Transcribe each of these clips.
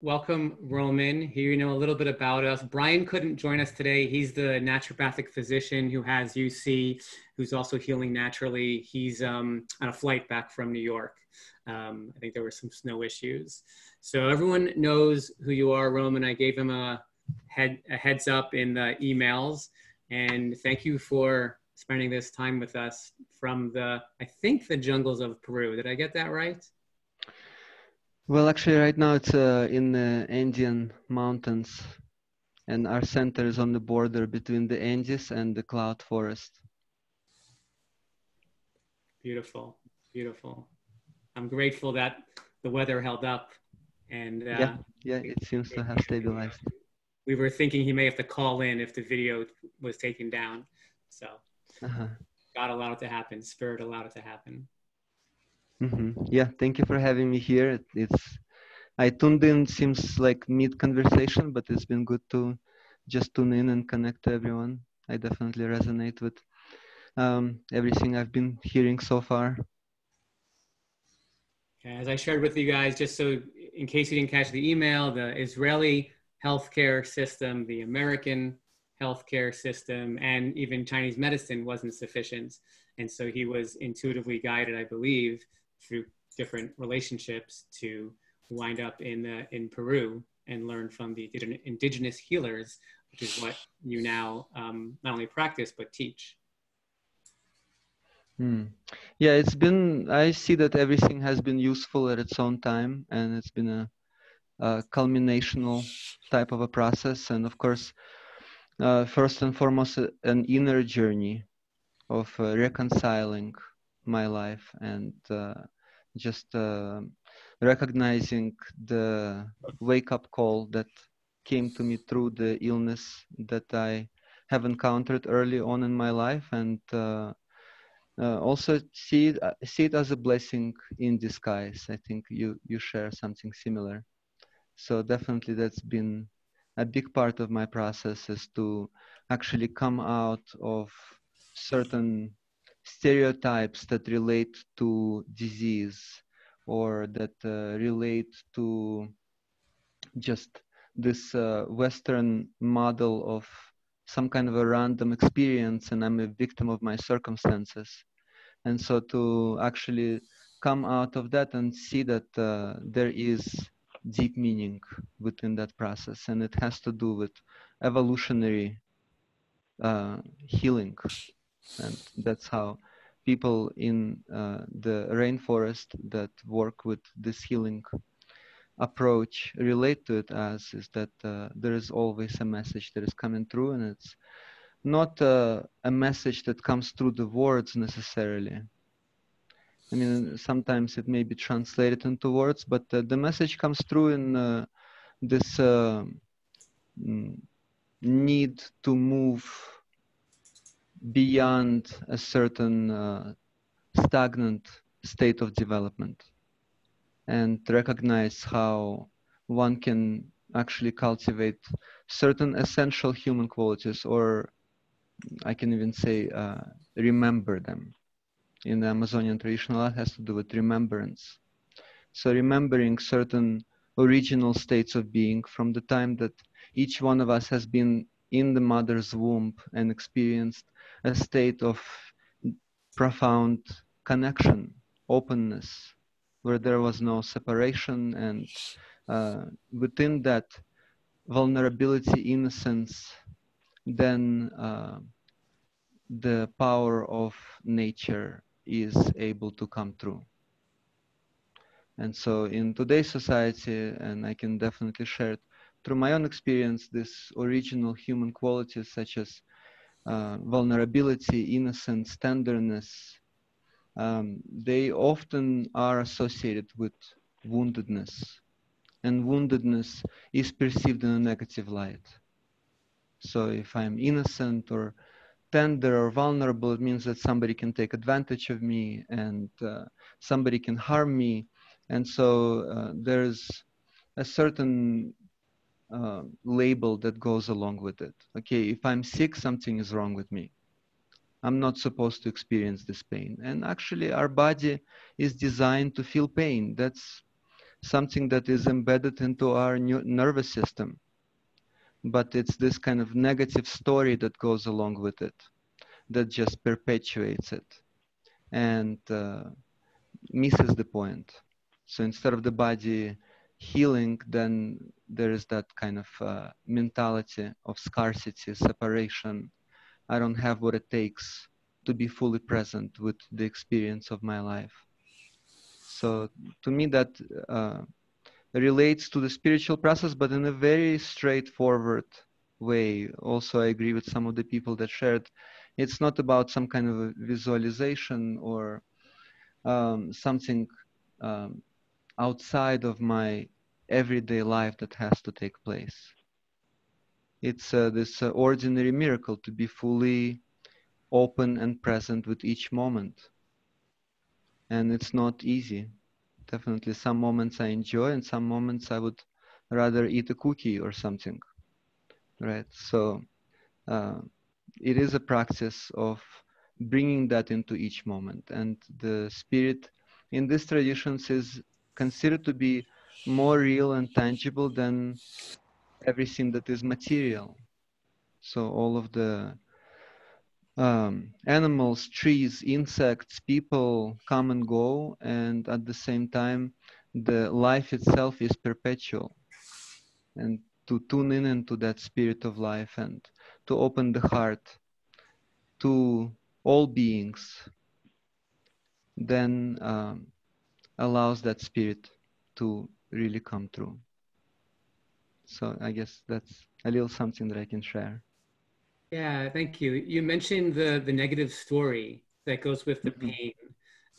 welcome, Roman. Here you know a little bit about us. Brian couldn't join us today. He's the naturopathic physician who has UC, who's also healing naturally. He's um, on a flight back from New York. Um, I think there were some snow issues. So everyone knows who you are, Roman. I gave him a, head, a heads up in the emails. And thank you for spending this time with us from the, I think, the jungles of Peru. Did I get that right? Well, actually, right now it's uh, in the Andean mountains, and our center is on the border between the Andes and the cloud forest. Beautiful, beautiful. I'm grateful that the weather held up, and uh, yeah, yeah, it seems to have stabilized. We were thinking he may have to call in if the video was taken down, so uh-huh. God allowed it to happen. Spirit allowed it to happen. Mm-hmm. Yeah, thank you for having me here. It's I tuned in seems like mid conversation, but it's been good to just tune in and connect to everyone. I definitely resonate with um, everything I've been hearing so far. As I shared with you guys, just so in case you didn't catch the email, the Israeli healthcare system, the American healthcare system, and even Chinese medicine wasn't sufficient. And so he was intuitively guided, I believe, through different relationships to wind up in uh, in Peru and learn from the indigenous healers, which is what you now um, not only practice but teach. Hmm. Yeah, it's been. I see that everything has been useful at its own time, and it's been a, a culminational type of a process. And of course, uh, first and foremost, an inner journey of uh, reconciling my life and uh, just uh, recognizing the wake up call that came to me through the illness that I have encountered early on in my life and uh, uh, also see it, uh, see it as a blessing in disguise. I think you, you share something similar. So definitely that's been a big part of my process is to actually come out of certain stereotypes that relate to disease or that uh, relate to just this uh, Western model of some kind of a random experience and I'm a victim of my circumstances. And so to actually come out of that and see that uh, there is deep meaning within that process and it has to do with evolutionary uh, healing and that's how people in uh, the rainforest that work with this healing approach relate to it as is that uh, there is always a message that is coming through and it's not uh, a message that comes through the words necessarily. I mean sometimes it may be translated into words but uh, the message comes through in uh, this uh, mm, need to move beyond a certain uh, stagnant state of development and recognize how one can actually cultivate certain essential human qualities or i can even say uh, remember them. In the amazonian traditional art has to do with remembrance. So remembering certain original states of being from the time that each one of us has been in the mother's womb and experienced a state of profound connection, openness, where there was no separation, and uh, within that vulnerability, innocence, then uh, the power of nature is able to come through. And so in today's society, and I can definitely share it through my own experience, this original human qualities such as uh, vulnerability, innocence, tenderness, um, they often are associated with woundedness. And woundedness is perceived in a negative light. So if I'm innocent or tender or vulnerable, it means that somebody can take advantage of me and uh, somebody can harm me. And so uh, there's a certain uh, label that goes along with it. Okay, if I'm sick, something is wrong with me. I'm not supposed to experience this pain. And actually, our body is designed to feel pain. That's something that is embedded into our nervous system. But it's this kind of negative story that goes along with it that just perpetuates it and uh, misses the point. So instead of the body healing, then there is that kind of uh, mentality of scarcity, separation. I don't have what it takes to be fully present with the experience of my life. So to me, that uh, relates to the spiritual process, but in a very straightforward way. Also, I agree with some of the people that shared. It's not about some kind of visualization or um, something um, outside of my everyday life that has to take place. It's uh, this uh, ordinary miracle to be fully open and present with each moment. And it's not easy. Definitely, some moments I enjoy, and some moments I would rather eat a cookie or something. Right? So, uh, it is a practice of bringing that into each moment. And the spirit in these traditions is considered to be more real and tangible than everything that is material. So all of the um, animals, trees, insects, people come and go, and at the same time, the life itself is perpetual. And to tune in into that spirit of life and to open the heart to all beings, then um, allows that spirit to really come through. So I guess that's a little something that I can share. Yeah, thank you. You mentioned the the negative story that goes with the mm-hmm. pain,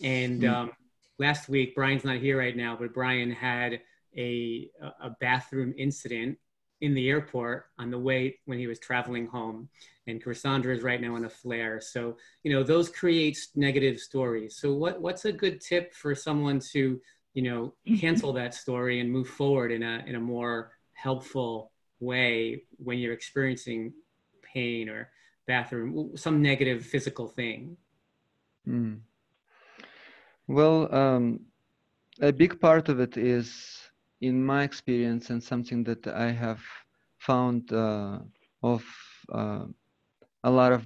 and mm-hmm. um, last week Brian's not here right now, but Brian had a a bathroom incident in the airport on the way when he was traveling home, and Cassandra is right now in a flare. So you know those create negative stories. So what what's a good tip for someone to you know cancel that story and move forward in a in a more helpful way when you're experiencing pain or bathroom some negative physical thing mm. well um, a big part of it is in my experience and something that i have found uh, of uh, a lot of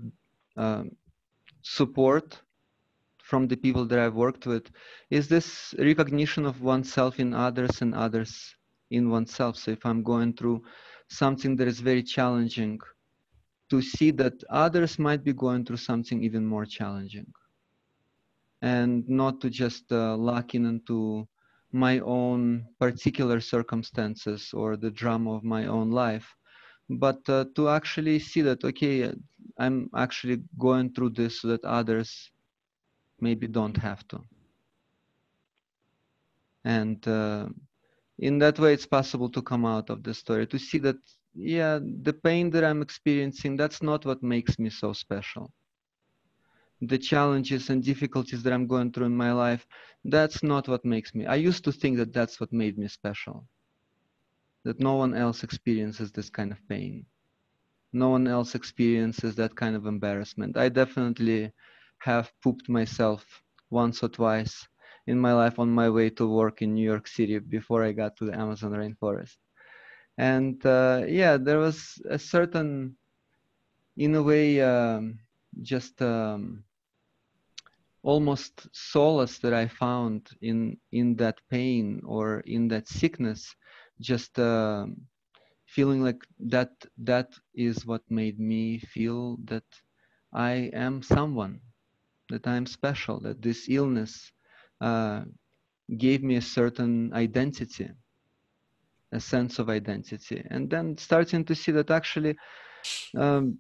uh, support from the people that I've worked with is this recognition of oneself in others and others in oneself. So if I'm going through something that is very challenging, to see that others might be going through something even more challenging. And not to just uh, lock in into my own particular circumstances or the drama of my own life, but uh, to actually see that, okay, I'm actually going through this so that others maybe don't have to. And uh, in that way, it's possible to come out of the story, to see that, yeah, the pain that I'm experiencing, that's not what makes me so special. The challenges and difficulties that I'm going through in my life, that's not what makes me. I used to think that that's what made me special. That no one else experiences this kind of pain. No one else experiences that kind of embarrassment. I definitely have pooped myself once or twice in my life on my way to work in New York City before I got to the Amazon rainforest. And uh, yeah, there was a certain, in a way, um, just um, almost solace that I found in in that pain or in that sickness, just uh, feeling like that that is what made me feel that I am someone that I'm special, that this illness uh, gave me a certain identity, a sense of identity. And then starting to see that actually um,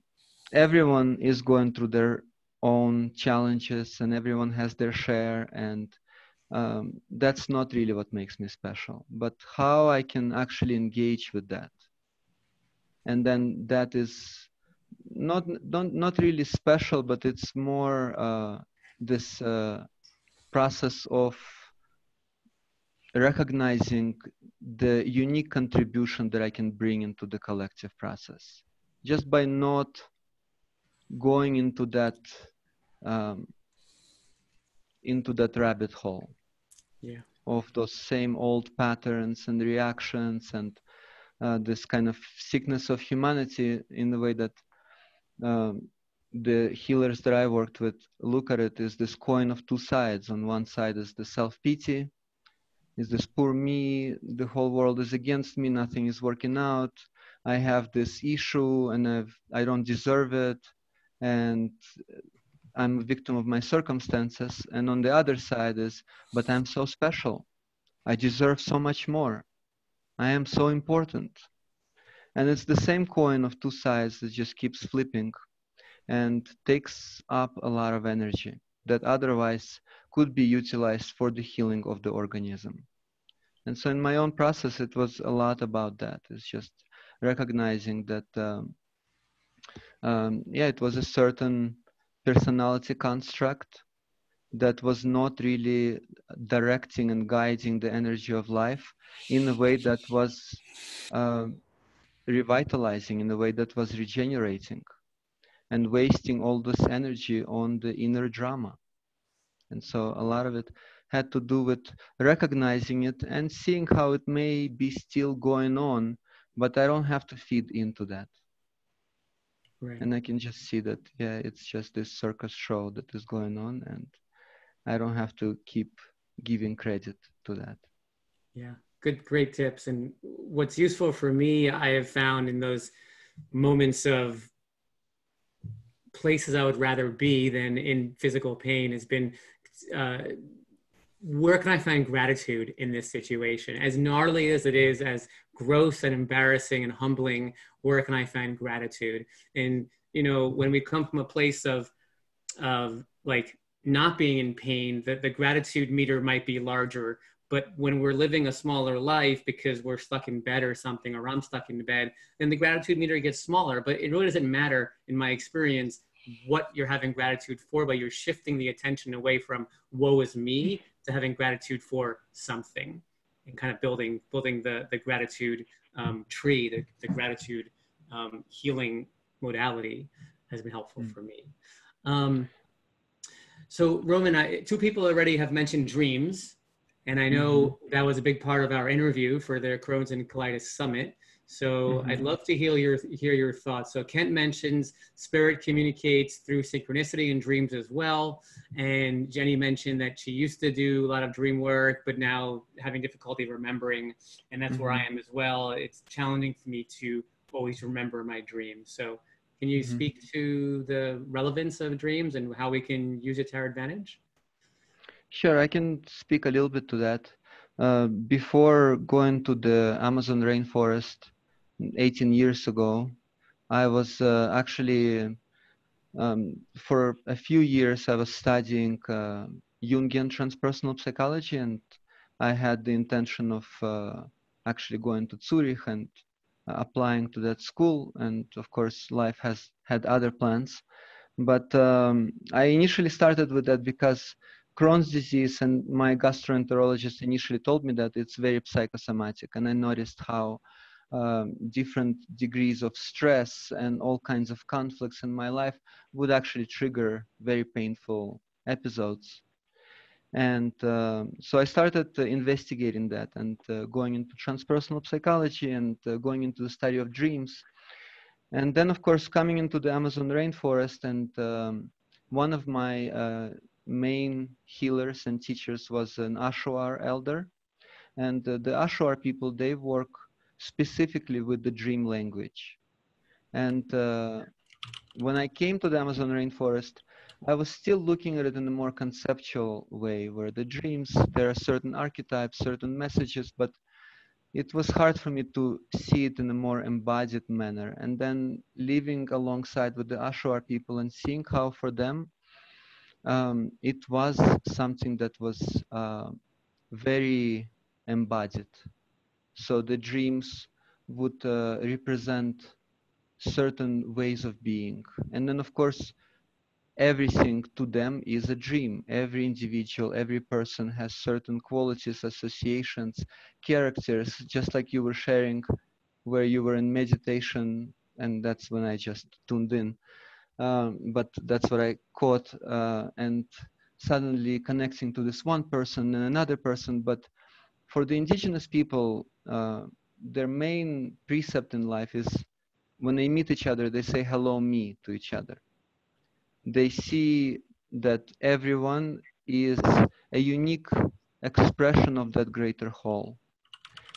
everyone is going through their own challenges and everyone has their share and um, that's not really what makes me special but how i can actually engage with that. And then that is not not not really special, but it's more uh, this uh, process of recognizing the unique contribution that I can bring into the collective process, just by not going into that um, into that rabbit hole. Yeah. of those same old patterns and reactions and uh, this kind of sickness of humanity in the way that um, the healers that I worked with look at it is this coin of two sides. On one side is the self pity, is this poor me, the whole world is against me, nothing is working out. I have this issue and I've, I don't deserve it, and I'm a victim of my circumstances. And on the other side is, but I'm so special. I deserve so much more. I am so important. And it's the same coin of two sides that just keeps flipping and takes up a lot of energy that otherwise could be utilized for the healing of the organism. And so in my own process, it was a lot about that. It's just recognizing that, um, um, yeah, it was a certain personality construct that was not really directing and guiding the energy of life in a way that was uh, revitalizing, in a way that was regenerating and wasting all this energy on the inner drama. And so a lot of it had to do with recognizing it and seeing how it may be still going on, but I don't have to feed into that. Right. And I can just see that, yeah, it's just this circus show that is going on, and I don't have to keep giving credit to that. Yeah, good, great tips. And what's useful for me, I have found in those moments of places I would rather be than in physical pain has been uh, where can I find gratitude in this situation? As gnarly as it is, as gross and embarrassing and humbling, where can I find gratitude? And you know, when we come from a place of of like not being in pain, that the gratitude meter might be larger. But when we're living a smaller life because we're stuck in bed or something, or I'm stuck in bed, then the gratitude meter gets smaller. But it really doesn't matter, in my experience, what you're having gratitude for, but you're shifting the attention away from woe is me to having gratitude for something and kind of building building the the gratitude um, tree, the, the gratitude um, healing modality has been helpful mm. for me. Um, so Roman, I, two people already have mentioned dreams, and I know mm-hmm. that was a big part of our interview for the Crohn's and Colitis Summit. So mm-hmm. I'd love to hear your hear your thoughts. So Kent mentions spirit communicates through synchronicity and dreams as well. And Jenny mentioned that she used to do a lot of dream work, but now having difficulty remembering. And that's mm-hmm. where I am as well. It's challenging for me to always remember my dreams. So can you mm-hmm. speak to the relevance of dreams and how we can use it to our advantage? Sure, I can speak a little bit to that. Uh, before going to the Amazon rainforest, 18 years ago, I was uh, actually, um, for a few years, I was studying uh, Jungian transpersonal psychology, and I had the intention of uh, actually going to Zurich and uh, applying to that school. And of course, life has had other plans. But um, I initially started with that because Crohn's disease and my gastroenterologist initially told me that it's very psychosomatic, and I noticed how um, different degrees of stress and all kinds of conflicts in my life would actually trigger very painful episodes. And uh, so I started uh, investigating that and uh, going into transpersonal psychology and uh, going into the study of dreams. And then, of course, coming into the Amazon rainforest. And um, one of my uh, main healers and teachers was an Achuar elder. And uh, the Achuar people, they work specifically with the dream language. And uh, when I came to the Amazon rainforest, I was still looking at it in a more conceptual way, where the dreams, there are certain archetypes, certain messages, but it was hard for me to see it in a more embodied manner. And then living alongside with the Achuar people and seeing how for them um, it was something that was uh, very embodied so the dreams would uh, represent certain ways of being. And then, of course, everything to them is a dream. Every individual, every person has certain qualities, associations, characters, just like you were sharing where you were in meditation, and that's when I just tuned in. Um, but that's what I caught. Uh, and suddenly connecting to this one person and another person. But for the indigenous people, uh, their main precept in life is when they meet each other, they say hello me to each other. They see that everyone is a unique expression of that greater whole.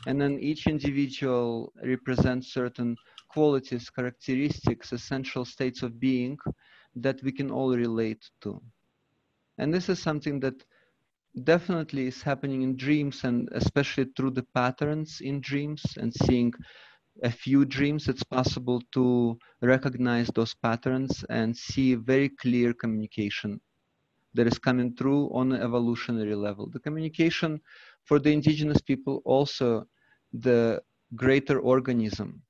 And then each individual represents certain qualities, characteristics, essential states of being that we can all relate to. And this is something that definitely is happening in dreams and especially through the patterns in dreams and seeing a few dreams, it's possible to recognize those patterns and see very clear communication that is coming through on an evolutionary level. The communication for the indigenous people also the greater organism,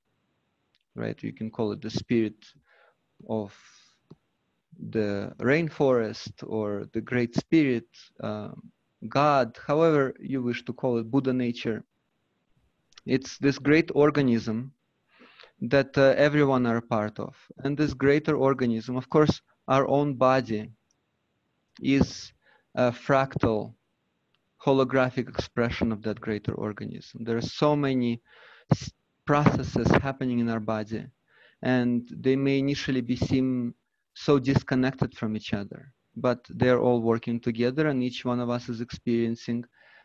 right? You can call it the spirit of the rainforest or the great spirit, um, God, however you wish to call it, Buddha nature. It's this great organism that uh, everyone are part of. And this greater organism, of course, our own body is a fractal holographic expression of that greater organism. There are so many processes happening in our body and they may initially be seen so disconnected from each other but they're all working together and each one of us is experiencing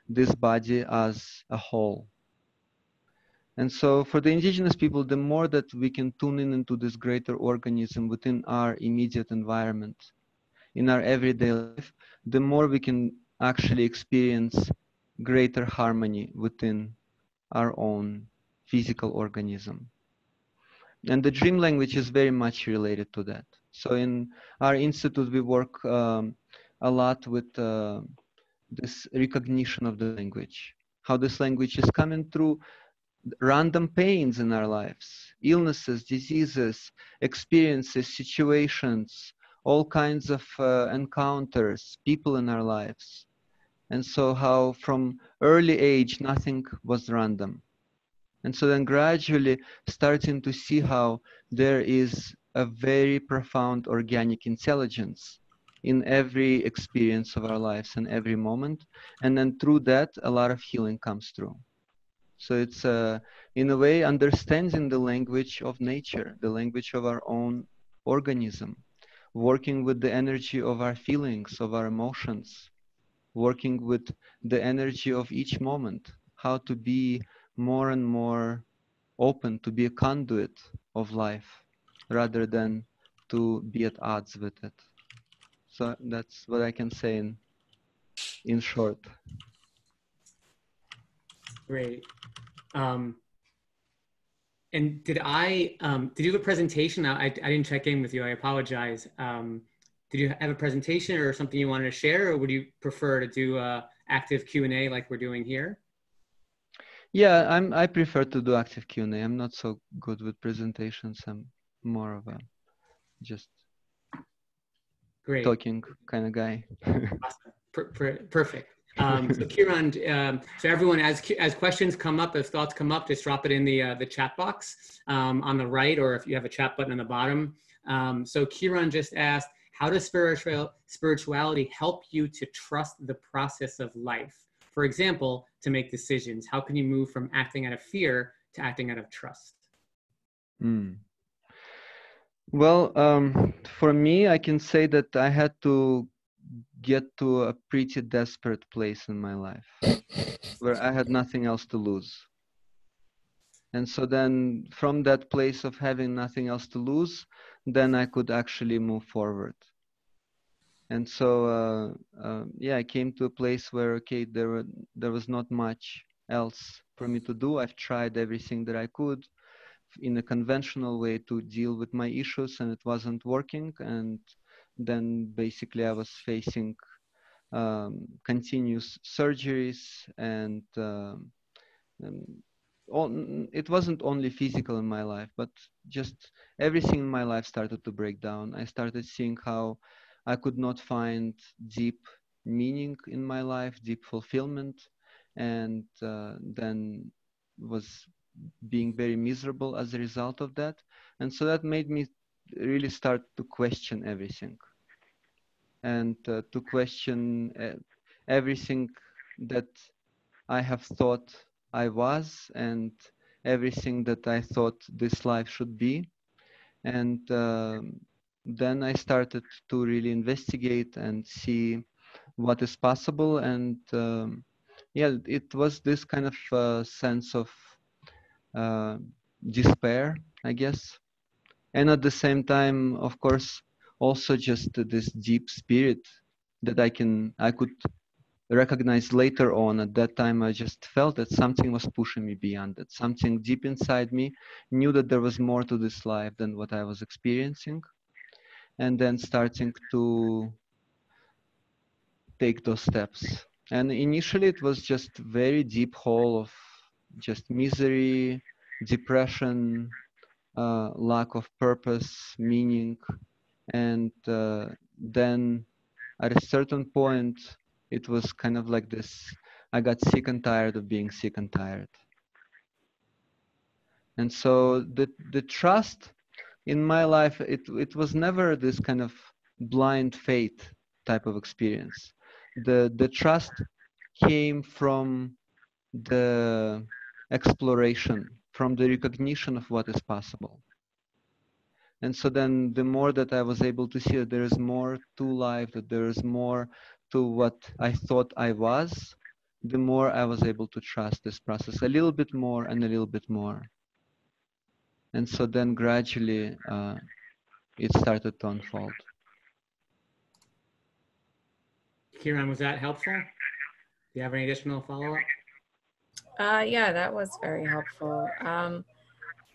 this body as a whole. And so for the indigenous people the more that we can tune in into this greater organism within our immediate environment in our everyday life the more we can actually experience greater harmony within our own physical organism. And the dream language is very much related to that so in our institute, we work um, a lot with uh, this recognition of the language, how this language is coming through random pains in our lives, illnesses, diseases, experiences, situations, all kinds of uh, encounters, people in our lives. And so how from early age, nothing was random. And so then gradually starting to see how there is a very profound organic intelligence in every experience of our lives and every moment. And then through that a lot of healing comes through. So it's uh, in a way understanding the language of nature the language of our own organism working with the energy of our feelings of our emotions working with the energy of each moment how to be more and more open to be a conduit of life rather than to be at odds with it. So that's what I can say in, in short. Great. Um, and did I, um, did you have a presentation? I, I didn't check in with you. I apologize. Um, did you have a presentation or something you wanted to share or would you prefer to do a active Q&A like we're doing here? Yeah, I'm, I prefer to do active Q&A. I'm not so good with presentations. I'm more of a just Great. talking kind of guy. awesome. per, per, perfect. Um, so Kiran, um, so everyone, as as questions come up, as thoughts come up, just drop it in the uh, the chat box um, on the right, or if you have a chat button on the bottom. Um, so Kiran just asked, how does spiritual spirituality help you to trust the process of life? For example, to make decisions, how can you move from acting out of fear to acting out of trust? Mm. Well, um, for me, I can say that I had to get to a pretty desperate place in my life where I had nothing else to lose. And so then from that place of having nothing else to lose, then I could actually move forward. And so, uh, uh, yeah, I came to a place where, okay, there, were, there was not much else for me to do. I've tried everything that I could in a conventional way to deal with my issues and it wasn't working. And then basically i was facing um, continuous surgeries and, um, and all, it wasn't only physical in my life but just everything in my life started to break down. I started seeing how i could not find deep meaning in my life deep fulfillment and uh, then was being very miserable as a result of that. And so that made me really start to question everything. and uh, to question uh, everything that I have thought I was and everything that I thought this life should be. And uh, then I started to really investigate and see what is possible. And um, yeah, it was this kind of uh, sense of uh, despair, I guess. And at the same time, of course, also just this deep spirit that I can, I could recognize later on. At that time, I just felt that something was pushing me beyond that. Something deep inside me knew that there was more to this life than what I was experiencing. And then starting to take those steps. And initially, it was just very deep hole of just misery, depression, uh, lack of purpose, meaning, and uh, then at a certain point, it was kind of like this. I got sick and tired of being sick and tired. And so the the trust in my life, it it was never this kind of blind faith type of experience. The the trust came from the exploration, from the recognition of what is possible. And so then the more that I was able to see that there is more to life, that there is more to what I thought I was, the more I was able to trust this process a little bit more and a little bit more. And so then gradually uh, it started to unfold. Kieran, was that helpful? Do you have any additional follow-up? Uh, yeah, that was very helpful. Um,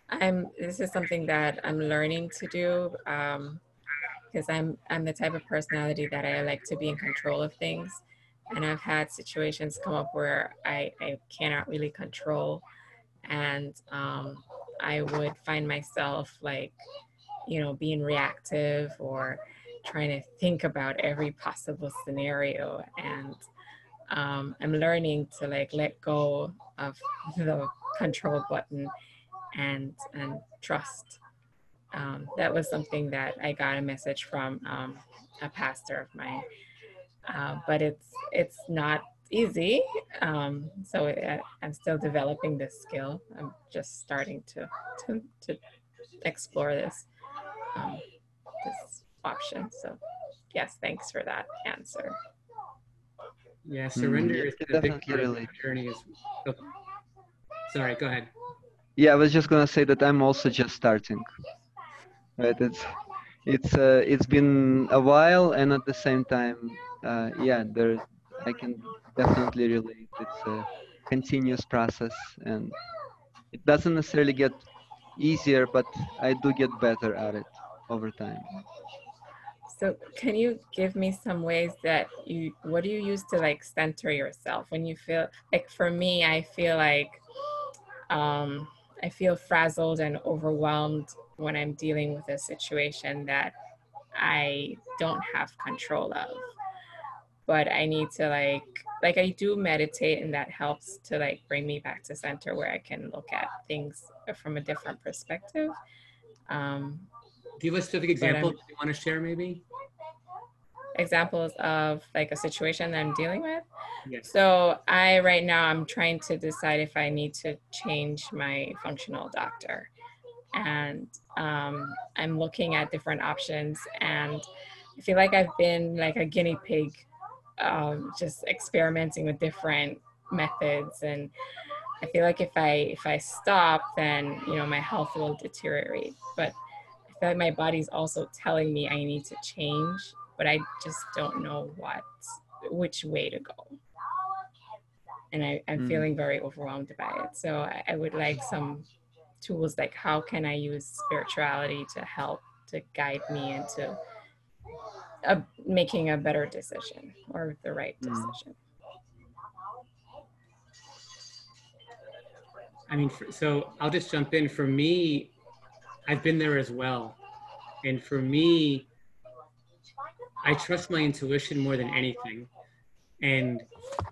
I'm. This is something that I'm learning to do um, because I'm I'm the type of personality that I like to be in control of things, and I've had situations come up where I I cannot really control, and um, I would find myself like, you know, being reactive or trying to think about every possible scenario and um, I'm learning to like let go of the control button and and trust. Um, that was something that I got a message from um, a pastor of mine, uh, but it's it's not easy. Um, so it, I'm still developing this skill. I'm just starting to to, to explore this um, this option. So yes, thanks for that answer. Yeah, surrender mm, is a big part of the journey. Is oh, sorry, go ahead. Yeah, I was just gonna say that I'm also just starting. Right, it's it's uh, it's been a while, and at the same time, uh, yeah, there I can definitely relate. It's a continuous process, and it doesn't necessarily get easier, but I do get better at it over time. So can you give me some ways that you what do you use to like center yourself when you feel like for me I feel like um I feel frazzled and overwhelmed when I'm dealing with a situation that I don't have control of. But I need to like like I do meditate and that helps to like bring me back to center where I can look at things from a different perspective. Um, do you have a specific example you want to share maybe? Examples of like a situation that I'm dealing with? Yes. So I right now I'm trying to decide if I need to change my functional doctor. And um, I'm looking at different options and I feel like I've been like a guinea pig, um, just experimenting with different methods and I feel like if I if I stop, then you know my health will deteriorate. But feel like my body's also telling me I need to change, but I just don't know what, which way to go. And I, am mm. feeling very overwhelmed by it. So I, I would like some tools like how can I use spirituality to help to guide me into a, making a better decision or the right mm. decision. I mean, for, so I'll just jump in. For me, I've been there as well. And for me, I trust my intuition more than anything. And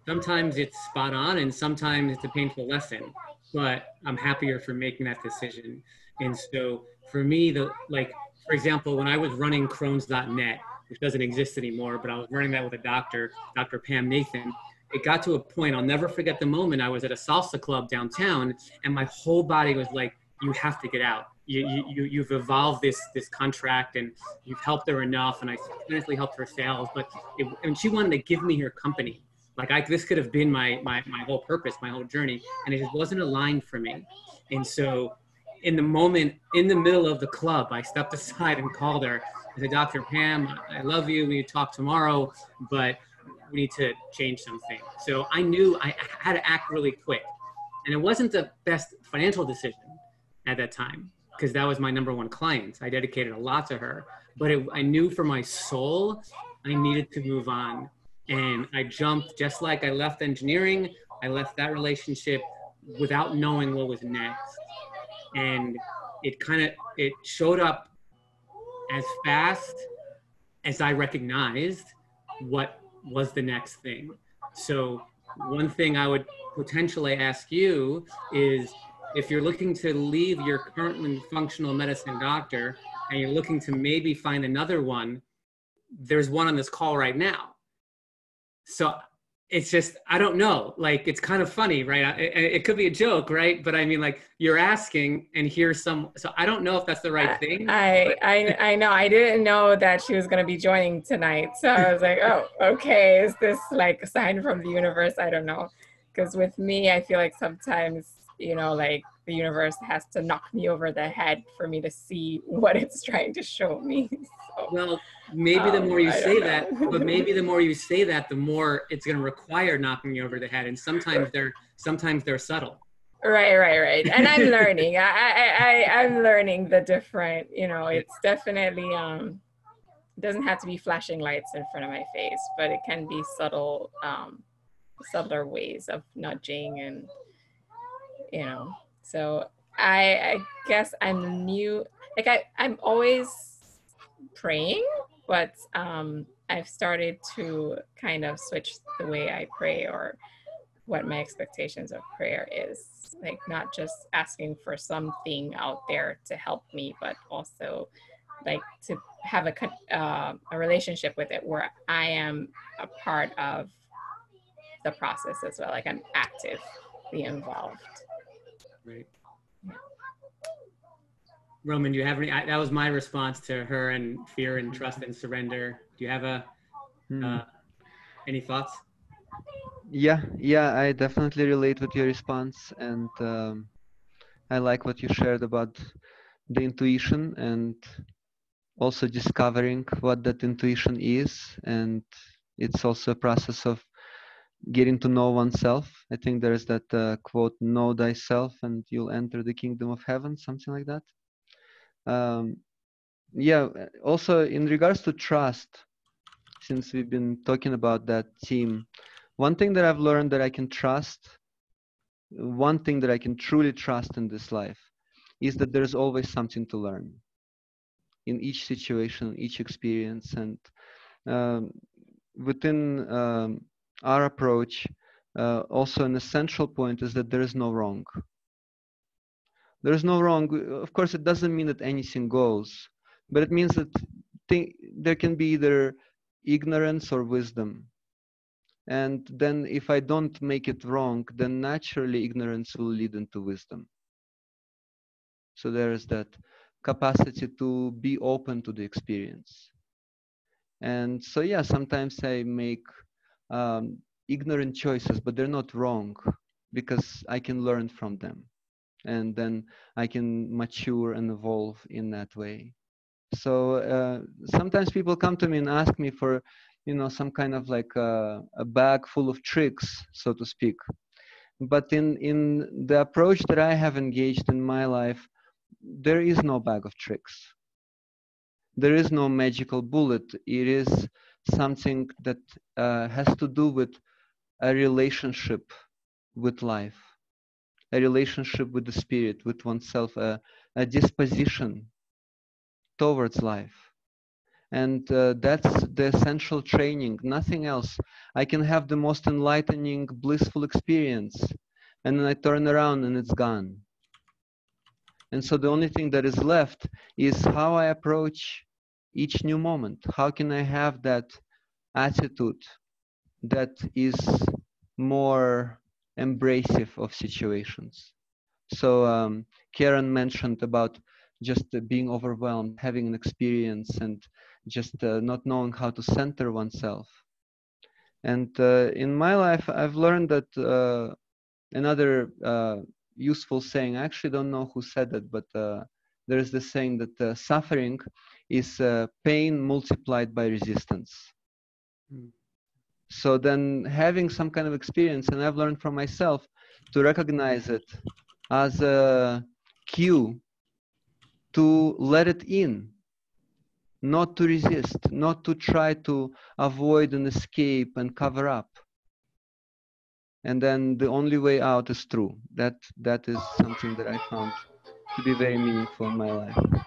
sometimes it's spot on and sometimes it's a painful lesson, but I'm happier for making that decision. And so for me, the like, for example, when I was running Crohn's.net, which doesn't exist anymore, but I was running that with a doctor, Dr. Pam Nathan. It got to a point, I'll never forget the moment I was at a salsa club downtown and my whole body was like, you have to get out. You, you, you've evolved this, this contract and you've helped her enough. And I significantly helped her sales, but it, and she wanted to give me her company. Like I, this could have been my, my, my whole purpose, my whole journey. And it just wasn't aligned for me. And so in the moment, in the middle of the club, I stepped aside and called her. I said, Dr. Pam, I love you. We talk tomorrow, but we need to change something. So I knew I had to act really quick. And it wasn't the best financial decision at that time because that was my number one client. I dedicated a lot to her, but it, I knew for my soul, I needed to move on. And I jumped just like I left engineering, I left that relationship without knowing what was next. And it kind of it showed up as fast as I recognized what was the next thing. So one thing I would potentially ask you is if you're looking to leave your current functional medicine doctor and you're looking to maybe find another one, there's one on this call right now. So it's just I don't know. Like it's kind of funny, right? It, it, could be a joke, right? But I mean, like you're asking, and here's some. So I don't know if that's the right thing. I I I know. I didn't know that she was going to be joining tonight, so I was like, oh, okay. Is this like a sign from the universe? I don't know. Because with me, I feel like sometimes you know, like the universe has to knock me over the head for me to see what it's trying to show me. So, well, maybe the more you um, say that, but maybe the more you say that, the more it's going to require knocking you over the head. And sometimes they're sometimes they're subtle. Right, right, right. And I'm learning. I, I, I, I'm learning the different. You know, it's definitely um, doesn't have to be flashing lights in front of my face, but it can be subtle, um, subtler ways of nudging and you know so I, I guess I'm new. Like I, I'm always praying, but um, I've started to kind of switch the way I pray or what my expectations of prayer is. Like not just asking for something out there to help me, but also like to have a uh, a relationship with it where I am a part of the process as well. Like I'm actively involved. Right. Roman, do you have any? I, that was my response to her and fear and trust and surrender. Do you have a hmm. uh, any thoughts? Yeah, yeah, I definitely relate with your response, and um, I like what you shared about the intuition and also discovering what that intuition is, and it's also a process of getting to know oneself. I think there is that uh, quote, "Know thyself, and you'll enter the kingdom of heaven," something like that um, yeah also in regards to trust since we've been talking about that theme one thing that i've learned that i can trust one thing that i can truly trust in this life is that there's always something to learn in each situation each experience and um, within um, our approach uh, also an essential point is that there is no wrong. There's no wrong. Of course it doesn't mean that anything goes but it means that th- there can be either ignorance or wisdom. And then if i don't make it wrong then naturally ignorance will lead into wisdom. So there is that capacity to be open to the experience. And so yeah sometimes i make um, ignorant choices but they're not wrong because i can learn from them and then I can mature and evolve in that way. So uh, sometimes people come to me and ask me for, you know, some kind of like a, a bag full of tricks, so to speak. But in in the approach that I have engaged in my life, there is no bag of tricks. There is no magical bullet. It is something that uh, has to do with a relationship with life a relationship with the spirit, with oneself, a, a disposition towards life. And uh, that's the essential training, nothing else. I can have the most enlightening, blissful experience, and then I turn around and it's gone. And so the only thing that is left is how I approach each new moment? How can I have that attitude that is more embracive of situations? So um, Karen mentioned about just uh, being overwhelmed, having an experience, and just uh, not knowing how to center oneself. And uh, in my life, I've learned that uh, another uh, useful saying, I actually don't know who said it, but uh, there's the saying that suffering is pain multiplied by resistance. Mm. So then having some kind of experience, and I've learned from myself to recognize it as a cue to let it in, not to resist, not to try to avoid and escape and cover up. And then the only way out is through. That that is something that I found to be very meaningful in my life.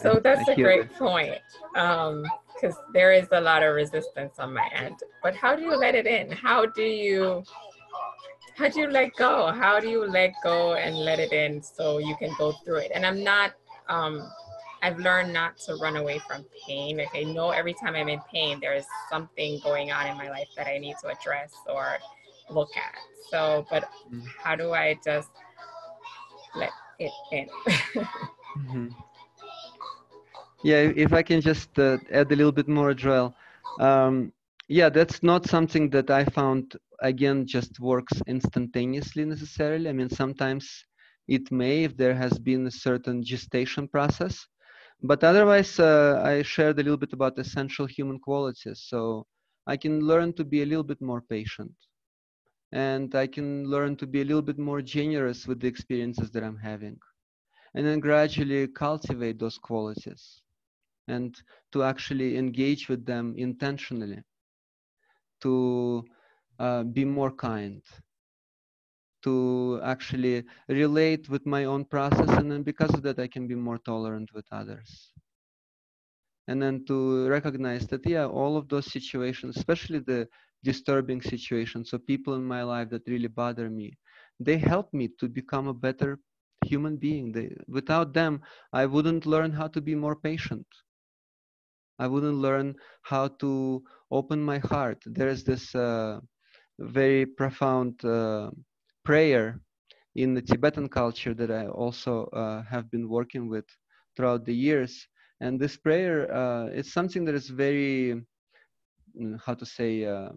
So that's a great point. because um, there is a lot of resistance on my end. But how do you let it in? How do you how do you let go? How do you let go and let it in so you can go through it? And I'm not, um, I've learned not to run away from pain. Like I know every time I'm in pain, there is something going on in my life that I need to address or look at. So, but mm-hmm. how do I just let it in? mm-hmm. Yeah, if I can just uh, add a little bit more, Joel. Um, yeah, that's not something that I found again just works instantaneously necessarily. I mean, sometimes it may if there has been a certain gestation process, but otherwise, uh, I shared a little bit about essential human qualities. So I can learn to be a little bit more patient, and I can learn to be a little bit more generous with the experiences that I'm having, and then gradually cultivate those qualities, and to actually engage with them intentionally to uh, be more kind, to actually relate with my own process. And then because of that, I can be more tolerant with others. And then to recognize that, yeah, all of those situations, especially the disturbing situations, so people in my life that really bother me, they help me to become a better human being. They, without them, I wouldn't learn how to be more patient. I wouldn't learn how to open my heart. There is this uh, very profound uh, prayer in the Tibetan culture that I also uh, have been working with throughout the years. And this prayer uh, is something that is very, mm, how to say, uh,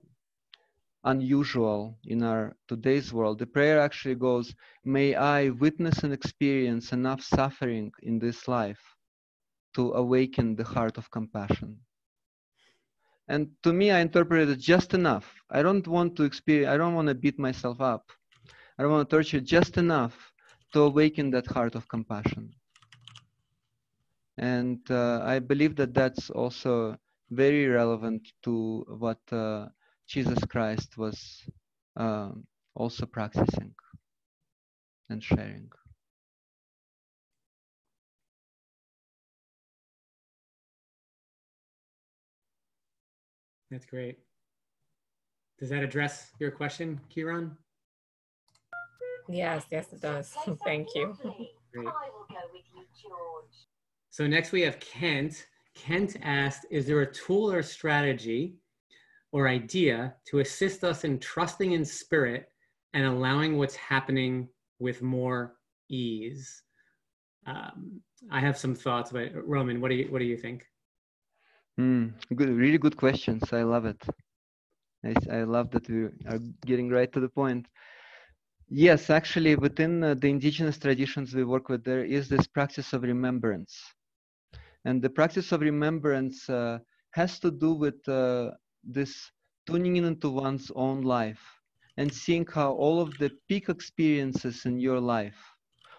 unusual in our today's world. The prayer actually goes, May I witness and experience enough suffering in this life to awaken the heart of compassion. And to me, I interpret it just enough. I don't want to experience, I don't want to beat myself up. I don't want to torture just enough to awaken that heart of compassion. And uh, I believe that that's also very relevant to what uh, Jesus Christ was uh, also practicing and sharing. That's great. Does that address your question, Kieran? Yes, yes, it does. Thank you. Great. So next we have Kent. Kent asked, is there a tool or strategy or idea to assist us in trusting in spirit and allowing what's happening with more ease? Um, I have some thoughts, but Roman, what do you what do you think? Mm, good, really good questions. I love it. I, I love that we are getting right to the point. Yes, actually, within uh, the indigenous traditions we work with, there is this practice of remembrance. And the practice of remembrance uh, has to do with uh, this tuning in into one's own life and seeing how all of the peak experiences in your life,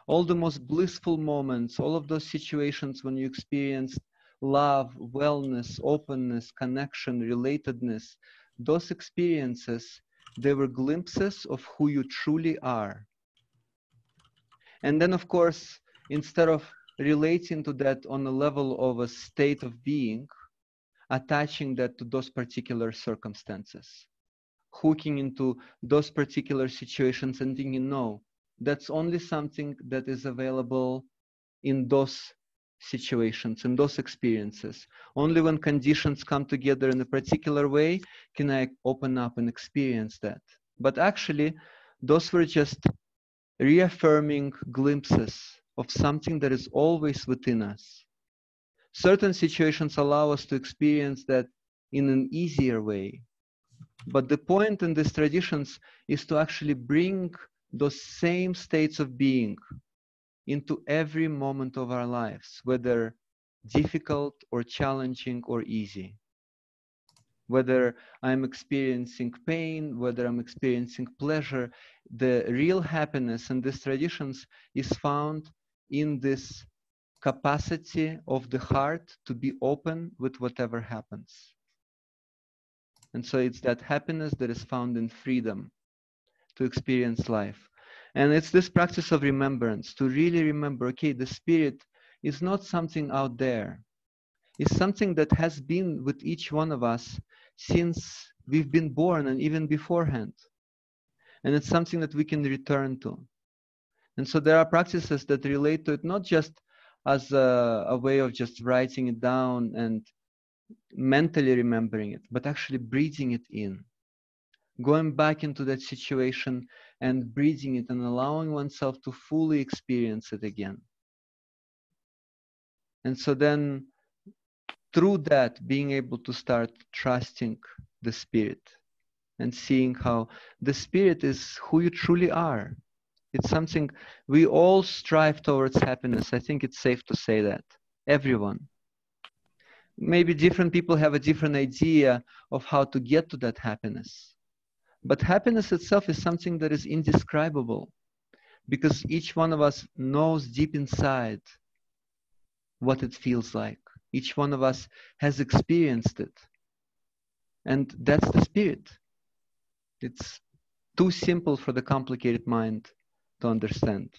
all the most blissful moments, all of those situations when you experienced love, wellness, openness, connection, relatedness, those experiences, they were glimpses of who you truly are. And then, of course, instead of relating to that on the level of a state of being, attaching that to those particular circumstances, hooking into those particular situations and thinking, no, that's only something that is available in those situations, in those experiences. Only when conditions come together in a particular way can I open up and experience that. But actually, those were just reaffirming glimpses of something that is always within us. Certain situations allow us to experience that in an easier way. But the point in these traditions is to actually bring those same states of being into every moment of our lives, whether difficult or challenging or easy. Whether I'm experiencing pain, whether I'm experiencing pleasure, the real happiness in these traditions is found in this capacity of the heart to be open with whatever happens. And so it's that happiness that is found in freedom to experience life. And it's this practice of remembrance to really remember okay, the spirit is not something out there, it's something that has been with each one of us since we've been born and even beforehand. And it's something that we can return to. And so there are practices that relate to it not just as a, a way of just writing it down and mentally remembering it, but actually breathing it in. Going back into that situation and breathing it and allowing oneself to fully experience it again. And so then, through that, being able to start trusting the Spirit and seeing how the Spirit is who you truly are. It's something we all strive towards happiness. I think it's safe to say that. Everyone. Maybe different people have a different idea of how to get to that happiness. But happiness itself is something that is indescribable because each one of us knows deep inside what it feels like. Each one of us has experienced it. And that's the spirit. It's too simple for the complicated mind to understand.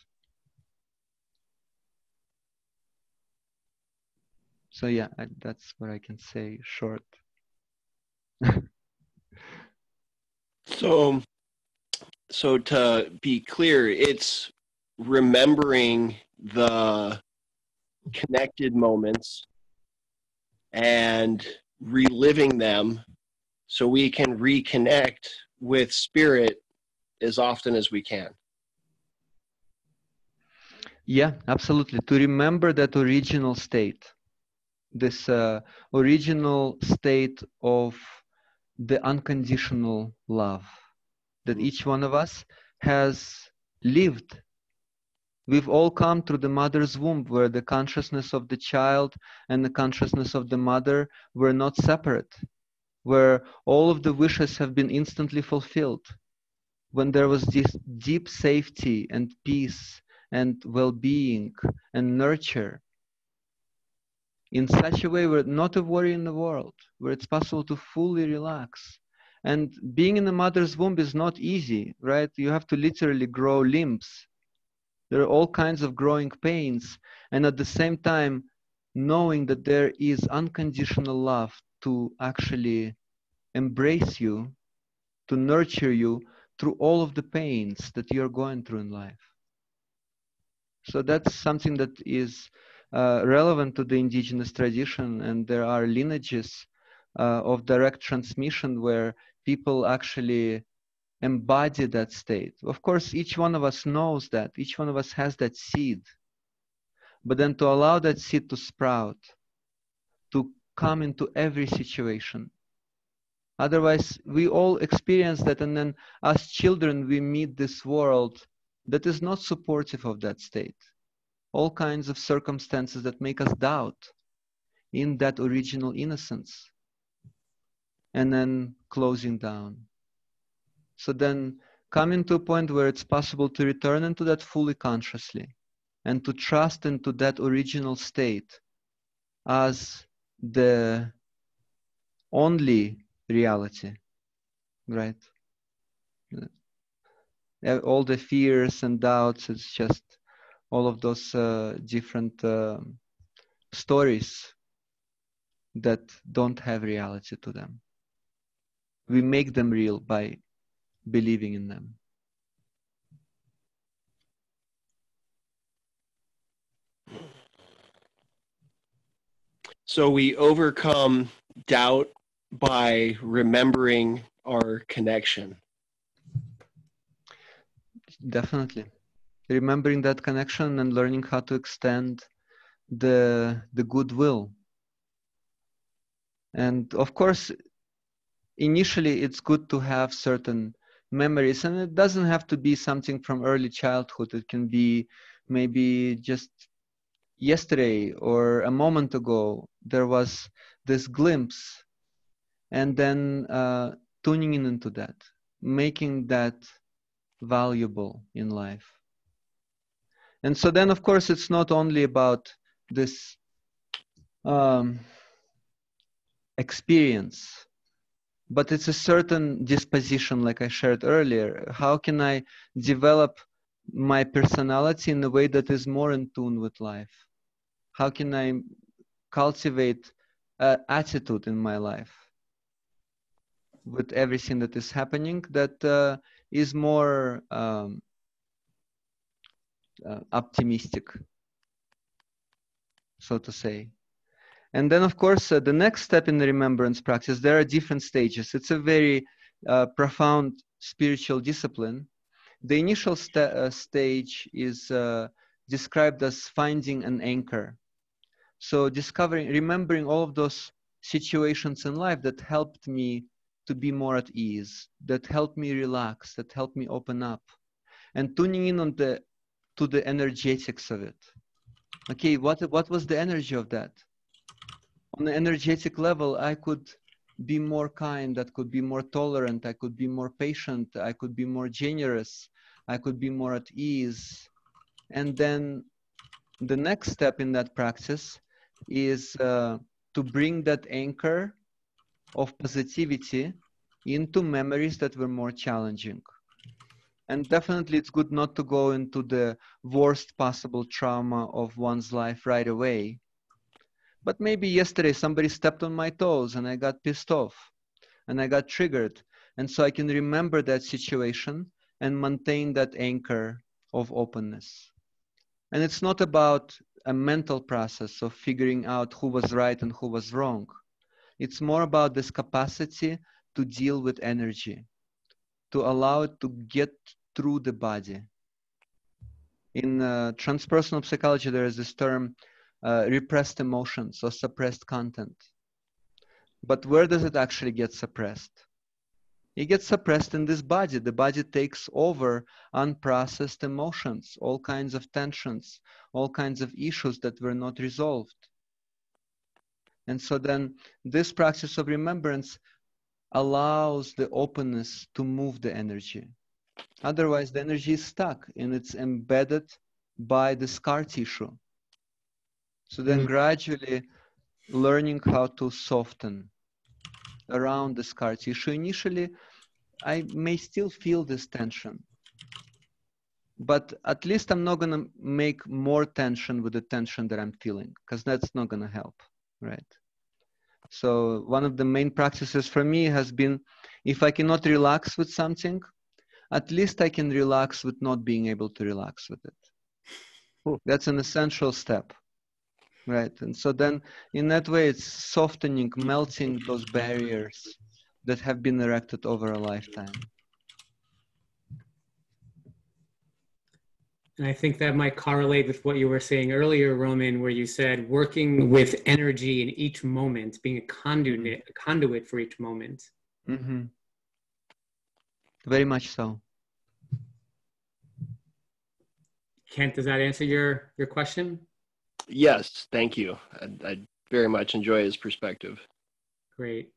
So, yeah, I, that's what I can say short. So, so to be clear, it's remembering the connected moments and reliving them so we can reconnect with spirit as often as we can. Yeah, absolutely. To remember that original state, this uh, original state of the unconditional love that mm. each one of us has lived. We've all come through the mother's womb where the consciousness of the child and the consciousness of the mother were not separate, where all of the wishes have been instantly fulfilled, when there was this deep safety and peace and well being and nurture in such a way where not a worry in the world, where it's possible to fully relax. And being in the mother's womb is not easy, right? You have to literally grow limbs. There are all kinds of growing pains. And at the same time, knowing that there is unconditional love to actually embrace you, to nurture you through all of the pains that you're going through in life. So that's something that is uh, relevant to the indigenous tradition, and there are lineages uh, of direct transmission where people actually embody that state. Of course, each one of us knows that, each one of us has that seed. But then to allow that seed to sprout, to come into every situation. Otherwise, we all experience that, and then as children, we meet this world that is not supportive of that state all kinds of circumstances that make us doubt in that original innocence and then closing down. So then coming to a point where it's possible to return into that fully consciously and to trust into that original state as the only reality right? All the fears and doubts it's just all of those uh, different uh, stories that don't have reality to them. We make them real by believing in them. So we overcome doubt by remembering our connection. Definitely. Remembering that connection and learning how to extend the the goodwill. And of course, initially it's good to have certain memories and it doesn't have to be something from early childhood it can be maybe just yesterday or a moment ago there was this glimpse and then uh, tuning in into that making that valuable in life and so then of course it's not only about this um, experience but it's a certain disposition like i shared earlier. How can i develop my personality in a way that is more in tune with life? How can i cultivate an attitude in my life with everything that is happening that uh, is more um, optimistic so to say and then, of course, uh, the next step in the remembrance practice, there are different stages. It's a very uh, profound spiritual discipline. The initial st uh, stage is uh, described as finding an anchor. So, discovering, remembering all of those situations in life that helped me to be more at ease, that helped me relax, that helped me open up, and tuning in on the to the energetics of it. Okay, what what was the energy of that? on the energetic level, I could be more kind, I could be more tolerant, I could be more patient, I could be more generous, I could be more at ease. And then the next step in that practice is uh, to bring that anchor of positivity into memories that were more challenging. And definitely, it's good not to go into the worst possible trauma of one's life right away but maybe yesterday somebody stepped on my toes and I got pissed off and I got triggered. And so I can remember that situation and maintain that anchor of openness. And it's not about a mental process of figuring out who was right and who was wrong. It's more about this capacity to deal with energy, to allow it to get through the body. In uh, transpersonal psychology, there is this term uh, repressed emotions or suppressed content. But where does it actually get suppressed? It gets suppressed in this body. The body takes over unprocessed emotions, all kinds of tensions, all kinds of issues that were not resolved. And so then this practice of remembrance allows the openness to move the energy. Otherwise, the energy is stuck and it's embedded by the scar tissue. So then mm. gradually learning how to soften around the scar tissue. Initially, I may still feel this tension, but at least I'm not going to make more tension with the tension that I'm feeling because that's not going to help, right? So one of the main practices for me has been if I cannot relax with something, at least I can relax with not being able to relax with it. That's an essential step right? And so then in that way it's softening melting those barriers that have been erected over a lifetime and i think that might correlate with what you were saying earlier roman where you said working with energy in each moment being a conduit a conduit for each moment mm-hmm. very much so kent does that answer your your question Yes, thank you. I, I very much enjoy his perspective. Great.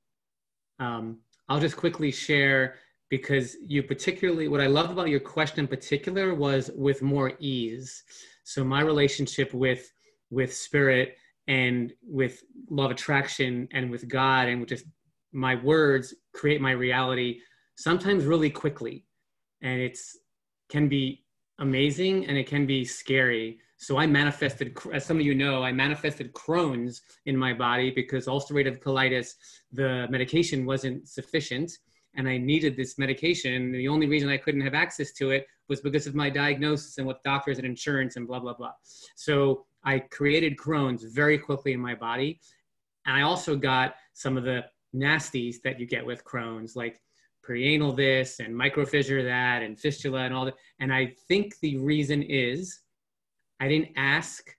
Um, I'll just quickly share because you particularly, what I love about your question in particular was with more ease. So my relationship with with spirit and with law of attraction and with God and with just my words create my reality sometimes really quickly, and it's can be amazing and it can be scary. So I manifested, as some of you know, I manifested Crohn's in my body because ulcerative colitis, the medication wasn't sufficient and I needed this medication. The only reason I couldn't have access to it was because of my diagnosis and with doctors and insurance and blah, blah, blah. So I created Crohn's very quickly in my body. And I also got some of the nasties that you get with Crohn's, like perianal this and microfissure that and fistula and all that. And I think the reason is I didn't ask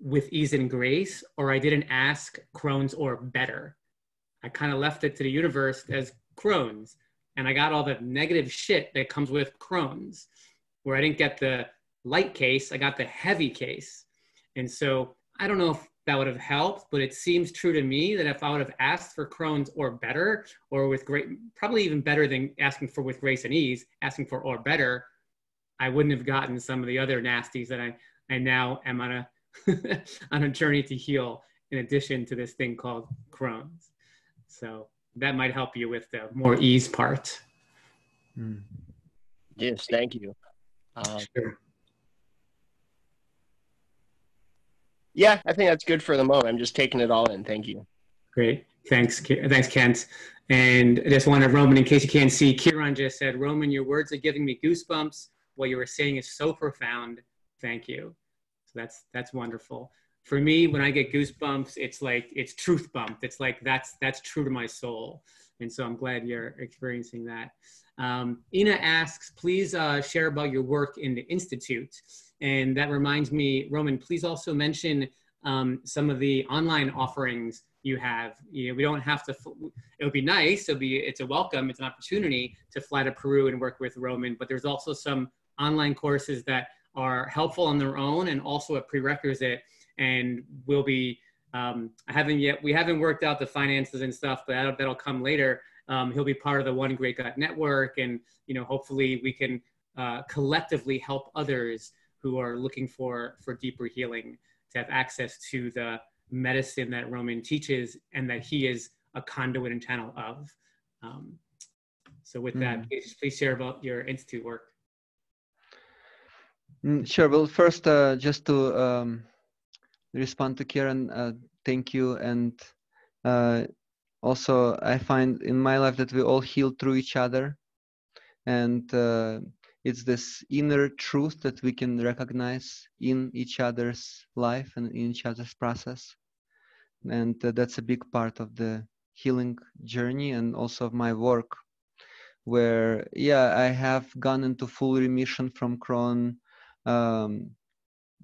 with ease and grace, or I didn't ask Crohn's or better. I kind of left it to the universe as Crohn's. And I got all the negative shit that comes with Crohn's, where I didn't get the light case, I got the heavy case. And so I don't know if that would have helped, but it seems true to me that if I would have asked for Crohn's or better, or with great, probably even better than asking for with grace and ease, asking for or better, I wouldn't have gotten some of the other nasties that I, I now am on a on a journey to heal in addition to this thing called Crohn's. So that might help you with the more ease part. Mm. Yes, thank you. Um, sure. Yeah, I think that's good for the moment. I'm just taking it all in. Thank you. Great. Thanks. Thanks, Kent. And I just wanted Roman, in case you can't see, Kieran just said, Roman, your words are giving me goosebumps. What you were saying is so profound. Thank you. So that's that's wonderful. For me, when I get goosebumps, it's like it's truth bumped. It's like that's that's true to my soul. And so I'm glad you're experiencing that. Um, Ina asks, please uh, share about your work in the Institute. And that reminds me, Roman, please also mention um, some of the online offerings you have. You know, we don't have to, it would be nice, it'll be, it's a welcome, it's an opportunity to fly to Peru and work with Roman, but there's also some online courses that are helpful on their own and also a prerequisite and we'll be um, I haven't yet we haven't worked out the finances and stuff but that'll, that'll come later um, he'll be part of the one great gut network and you know hopefully we can uh, collectively help others who are looking for for deeper healing to have access to the medicine that roman teaches and that he is a conduit and channel of um, so with that mm. please, please share about your institute work Mm, sure. Well, first, uh, just to um, respond to Kieran, uh, thank you. And uh, also, I find in my life that we all heal through each other. And uh, it's this inner truth that we can recognize in each other's life and in each other's process. And uh, that's a big part of the healing journey and also of my work where yeah i have gone into full remission from crohn um,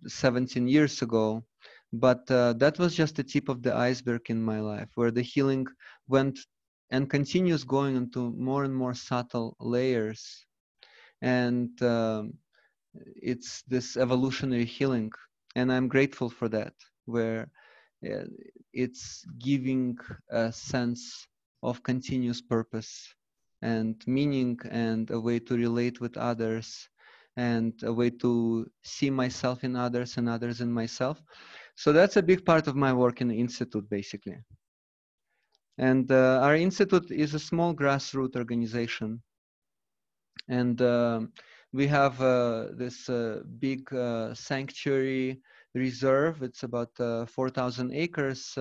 17 years ago but uh, that was just the tip of the iceberg in my life where the healing went and continues going into more and more subtle layers and um, it's this evolutionary healing and i'm grateful for that where uh, it's giving a sense of continuous purpose and meaning and a way to relate with others and a way to see myself in others and others in myself. So that's a big part of my work in the institute, basically. And uh, our institute is a small grassroots organization, and uh, we have uh, this uh, big uh, sanctuary reserve. It's about uh, 4,000 acres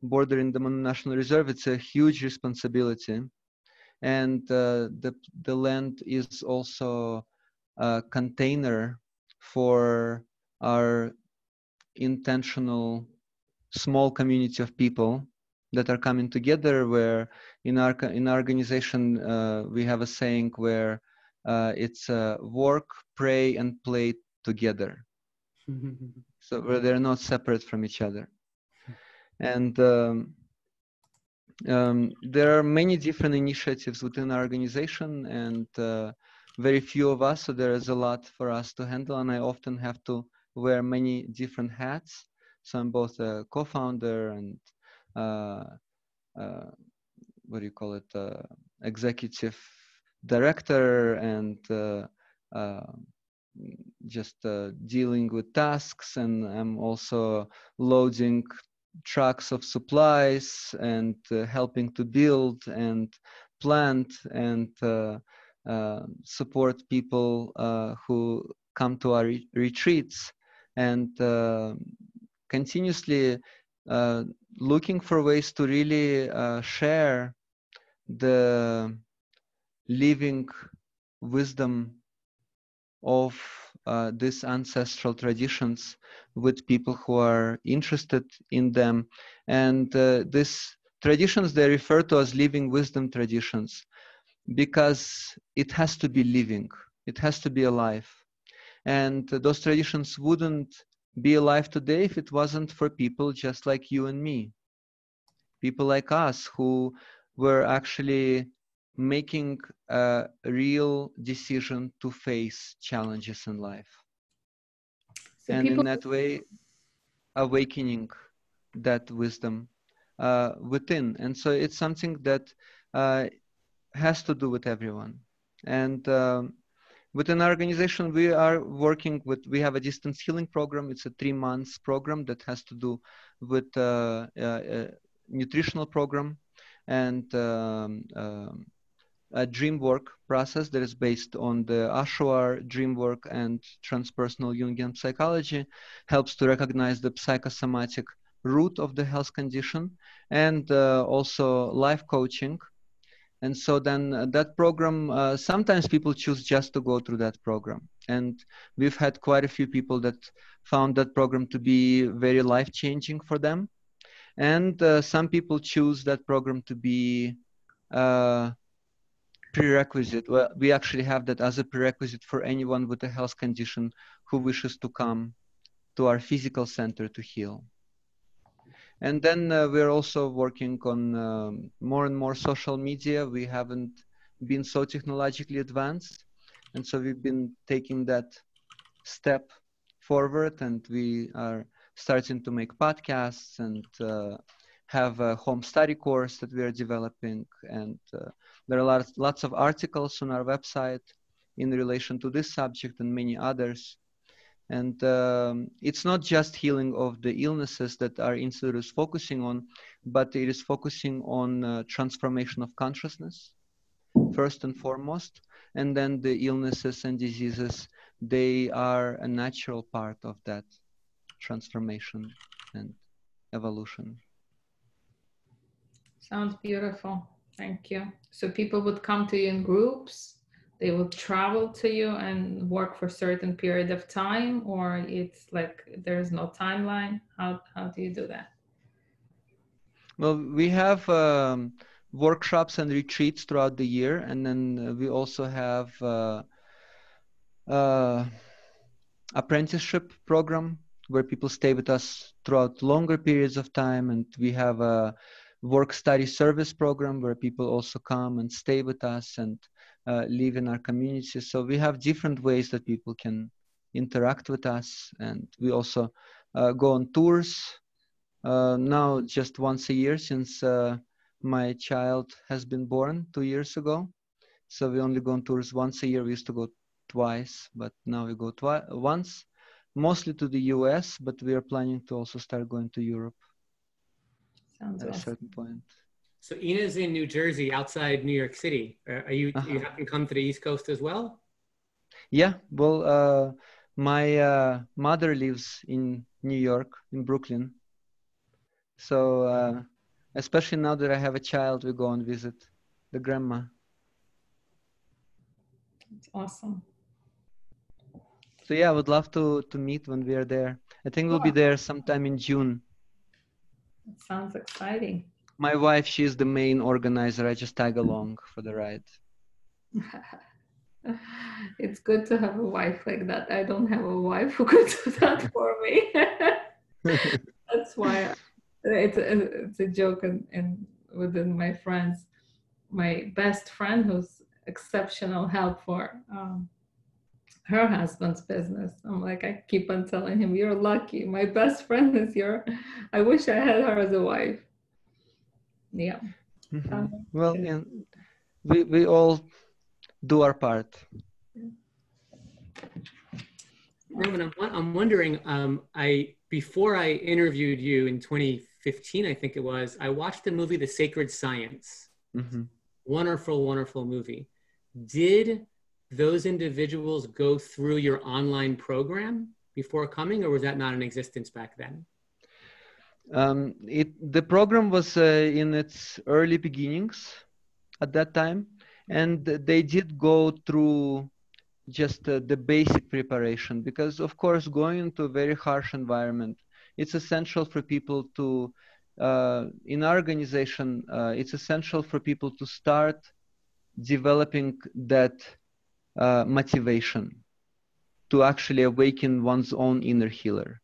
bordering the National Reserve. It's a huge responsibility, and the the land is also a container for our intentional small community of people that are coming together where in our in our organization uh, we have a saying where uh, it's uh, work pray and play together. So where they're not separate from each other. And um, um, there are many different initiatives within our organization and uh, very few of us, so there is a lot for us to handle, and I often have to wear many different hats. So I'm both a co-founder and uh, uh, what do you call it, uh, executive director, and uh, uh, just uh, dealing with tasks, and I'm also loading trucks of supplies and helping to build and plant and uh, support people uh, who come to our re- retreats and uh, continuously looking for ways to really share the living wisdom of uh, these ancestral traditions with people who are interested in them. And uh, these traditions, they refer to as living wisdom traditions because it has to be living, it has to be alive. And those traditions wouldn't be alive today if it wasn't for people just like you and me. People like us who were actually making a real decision to face challenges in life. So and people- in that way, awakening that wisdom uh, within. And so it's something that uh, has to do with everyone. And um, within our organization, we are working with, we have a distance healing program. It's a three months program that has to do with uh, uh nutritional program and um, um, a dream work process that is based on the Achuar dream work and transpersonal Jungian psychology helps to recognize the psychosomatic root of the health condition and uh, also life coaching and so then uh, that program uh, sometimes people choose just to go through that program. And we've had quite a few people that found that program to be very life changing for them. And uh, some people choose that program to be uh, prerequisite. Well we actually have that as a prerequisite for anyone with a health condition who wishes to come to our physical center to heal and then uh, we're also working on um, more and more social media. We haven't been so technologically advanced. And so we've been taking that step forward and we are starting to make podcasts and uh, have a home study course that we are developing. And uh, there are lots, lots of articles on our website in relation to this subject and many others. And um, it's not just healing of the illnesses that our institute is focusing on, but it is focusing on uh, transformation of consciousness, first and foremost. And then the illnesses and diseases, they are a natural part of that transformation and evolution. Sounds beautiful. Thank you. So people would come to you in groups they will travel to you and work for a certain period of time or it's like there's no timeline? How, how do you do that? Well we have um, workshops and retreats throughout the year and then we also have uh, uh, apprenticeship program where people stay with us throughout longer periods of time and we have a work study service program where people also come and stay with us and live in our community. So we have different ways that people can interact with us, and we also uh, go on tours. Uh, now, just once a year since uh, my child has been born two years ago. So we only go on tours once a year. We used to go twice, but now we go twice once, mostly to the U.S. But we are planning to also start going to Europe Sounds at awesome. a certain point. So Ina's in New Jersey, outside New York City. Uh, are you uh-huh. you happen to come to the East Coast as well? Yeah, well, uh, my uh, mother lives in New York, in Brooklyn. So, uh, especially now that I have a child, we go and visit the grandma. It's awesome. So yeah, I would love to to meet when we are there. I think we'll be there sometime in June. It sounds exciting my wife she's the main organizer. I just tag along for the ride. It's good to have a wife like that. I don't have a wife who could do that for me. That's why it's a, it's a joke and in, within my friends my best friend who's exceptional help for um, her husband's business. I'm like, I keep on telling him, You're lucky. My best friend is your, I wish I had her as a wife yeah. Mm-hmm. um, well and we we all do our part. Roman, I'm, I'm wondering um, i before i interviewed you in 2015 i think it was i watched the movie the sacred science. Mm-hmm. wonderful wonderful movie. Did those individuals go through your online program before coming or was that not in existence back then um, it the program was uh, in its early beginnings at that time, and they did go through just uh, the basic preparation because of course going into a very harsh environment it's essential for people to uh, in our organization uh, it's essential for people to start developing that uh, motivation to actually awaken one's own inner healer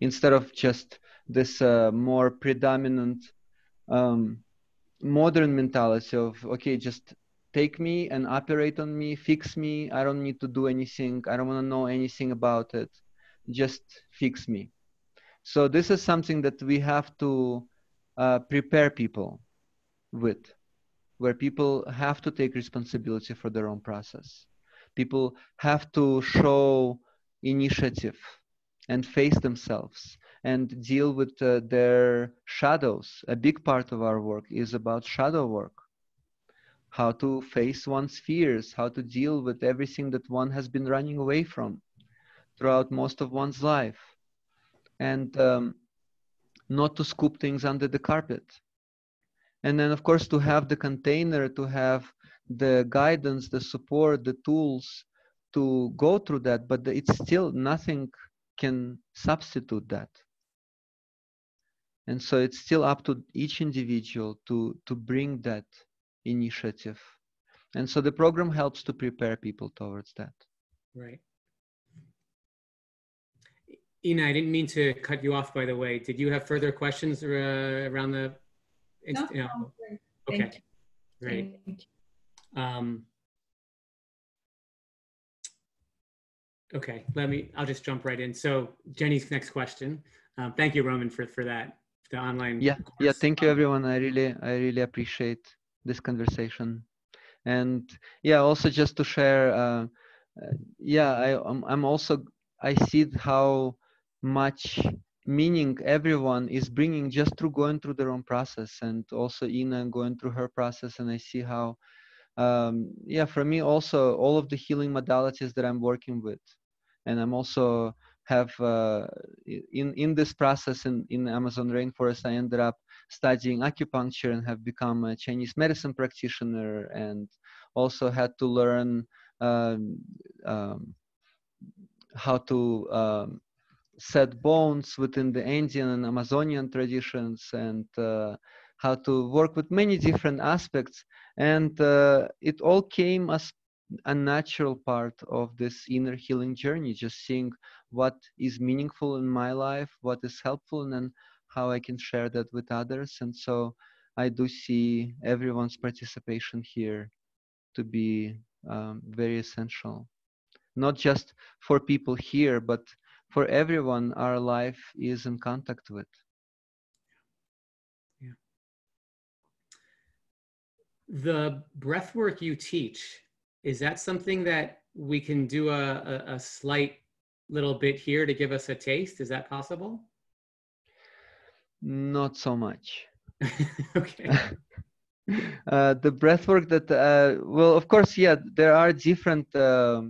instead of just this uh, more predominant um, modern mentality of okay just take me and operate on me fix me. I don't need to do anything. I don't want to know anything about it. Just fix me. So this is something that we have to uh, prepare people with where people have to take responsibility for their own process. People have to show initiative and face themselves and deal with uh, their shadows. A big part of our work is about shadow work. How to face one's fears, how to deal with everything that one has been running away from throughout most of one's life, and um, not to scoop things under the carpet. And then, of course, to have the container, to have the guidance, the support, the tools to go through that, but it's still nothing can substitute that and so it's still up to each individual to to bring that initiative. And so the program helps to prepare people towards that. Right. Ina i didn't mean to cut you off by the way. Did you have further questions uh, around the no, you know? okay. Great. Um, okay let me i'll just jump right in. So jenny's next question. Um, thank you roman for for that the online yeah course. yeah thank you everyone. I really i really appreciate this conversation. And yeah also just to share uh, yeah I, I'm, I'm also i see how much meaning everyone is bringing just through going through their own process and also ina going through her process. And i see how um, yeah for me also all of the healing modalities that i'm working with. And i'm also have uh, in in this process in, in Amazon rainforest, I ended up studying acupuncture and have become a Chinese medicine practitioner, and also had to learn um, um, how to um, set bones within the Indian and Amazonian traditions, and uh, how to work with many different aspects. And uh, it all came as a natural part of this inner healing journey, just seeing what is meaningful in my life, what is helpful, and then how I can share that with others. And so I do see everyone's participation here to be um, very essential, not just for people here, but for everyone our life is in contact with. Yeah. The breath work you teach, is that something that we can do a, a, a slight little bit here to give us a taste? Is that possible? Not so much. okay. uh, the breath work that, uh, well, of course, yeah, there are different uh,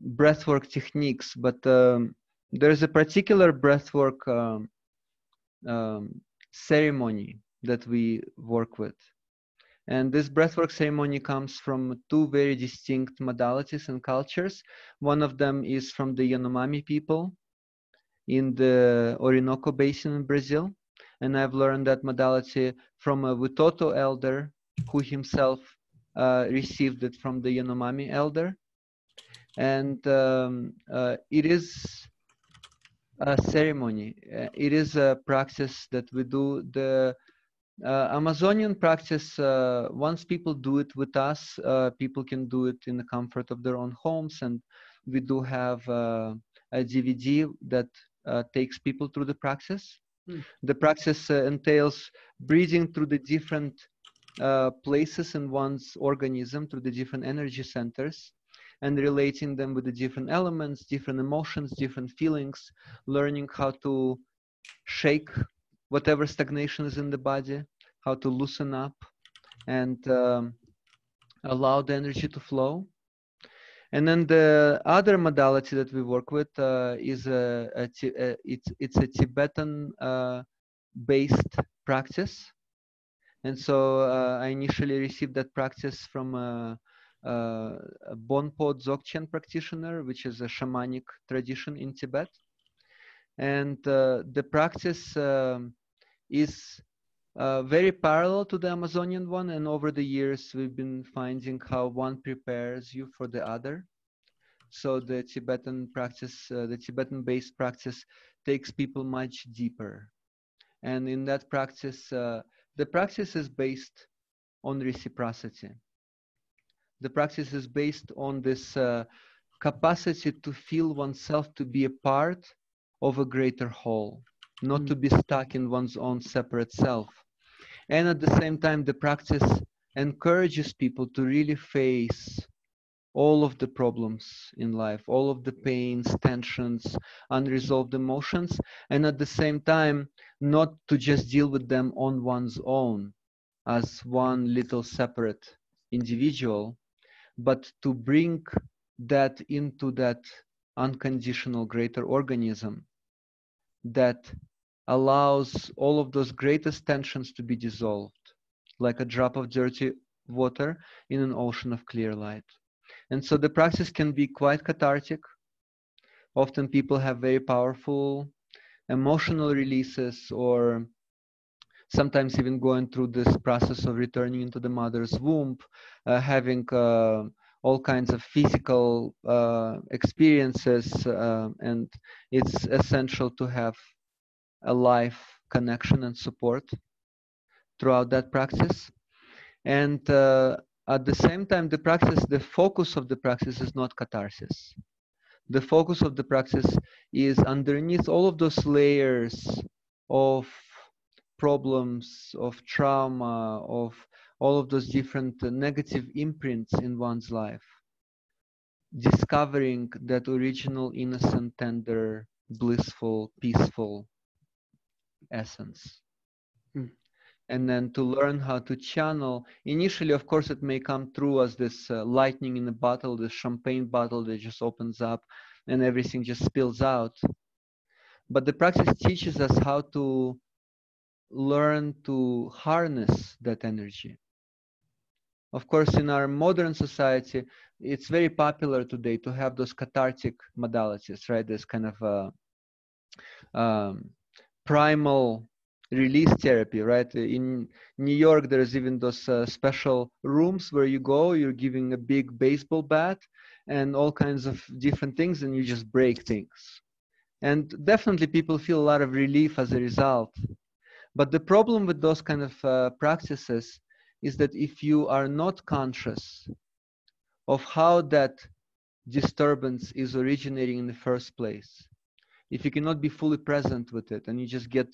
breath work techniques, but um, there's a particular breath work um, um, ceremony that we work with. And this breathwork ceremony comes from two very distinct modalities and cultures. One of them is from the Yanomami people in the Orinoco Basin in Brazil. And I've learned that modality from a Witoto elder who himself uh, received it from the Yanomami elder. And um, uh, it is a ceremony. Uh, it is a practice that we do. The uh, Amazonian practice, uh, once people do it with us, uh, people can do it in the comfort of their own homes. And we do have uh, a DVD that uh, takes people through the practice. Mm. The practice uh, entails breathing through the different places in one's organism, through the different energy centers, and relating them with the different elements, different emotions, different feelings, learning how to shake whatever stagnation is in the body, how to loosen up and um, allow the energy to flow. And then the other modality that we work with uh, is a, a, a, it's it's a Tibetan uh, based practice. And so uh, I initially received that practice from a, a Bonpo Dzogchen practitioner, which is a shamanic tradition in Tibet. And uh, the practice um, is uh, very parallel to the Amazonian one. And over the years, we've been finding how one prepares you for the other. So the Tibetan practice, uh, the Tibetan-based practice takes people much deeper. And in that practice, uh, the practice is based on reciprocity. The practice is based on this uh, capacity to feel oneself to be a part of a greater whole, not mm. to be stuck in one's own separate self. And at the same time, the practice encourages people to really face all of the problems in life, all of the pains, tensions, unresolved emotions, and at the same time, not to just deal with them on one's own as one little separate individual, but to bring that into that unconditional greater organism that allows all of those greatest tensions to be dissolved like a drop of dirty water in an ocean of clear light. And so the practice can be quite cathartic. Often people have very powerful emotional releases or sometimes even going through this process of returning into the mother's womb, uh, having uh, all kinds of physical uh, experiences, uh, and it's essential to have a life connection and support throughout that practice. And uh, at the same time, the practice, the focus of the practice is not catharsis. The focus of the practice is underneath all of those layers of problems, of trauma, of all of those different uh, negative imprints in one's life. Discovering that original, innocent, tender, blissful, peaceful essence. Hmm. And then to learn how to channel. Initially, of course, it may come through as this uh, lightning in a bottle, this champagne bottle that just opens up and everything just spills out. But the practice teaches us how to learn to harness that energy. Of course, in our modern society, it's very popular today to have those cathartic modalities, right? This kind of uh, um, primal release therapy, right? In New York, there's even those uh, special rooms where you go, you're giving a big baseball bat and all kinds of different things, and you just break things. And definitely, people feel a lot of relief as a result. But the problem with those kind of uh, practices is that if you are not conscious of how that disturbance is originating in the first place, if you cannot be fully present with it and you just get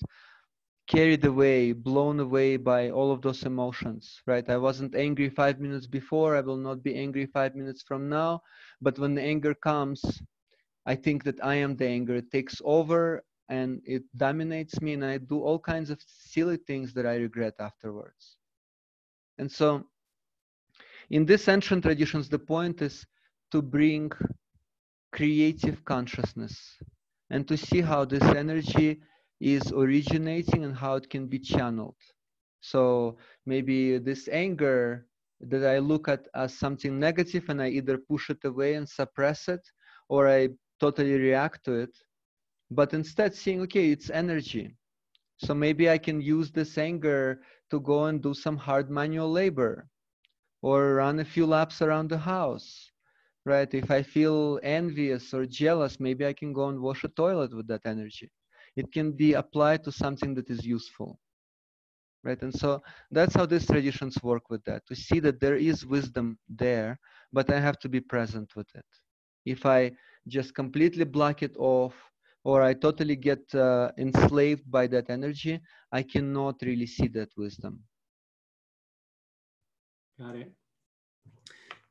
carried away, blown away by all of those emotions, right? I wasn't angry five minutes before, I will not be angry five minutes from now. But when the anger comes, I think that I am the anger. It takes over and it dominates me and i do all kinds of silly things that i regret afterwards and so in this ancient traditions the point is to bring creative consciousness and to see how this energy is originating and how it can be channeled. So maybe this anger that i look at as something negative and i either push it away and suppress it or i totally react to it but instead seeing okay it's energy. So maybe i can use this anger to go and do some hard manual labor or run a few laps around the house right if i feel envious or jealous maybe i can go and wash a toilet with that energy it can be applied to something that is useful right and so that's how these traditions work with that to see that there is wisdom there but i have to be present with it if i just completely block it off or I totally get uh, enslaved by that energy, I cannot really see that wisdom. Got it.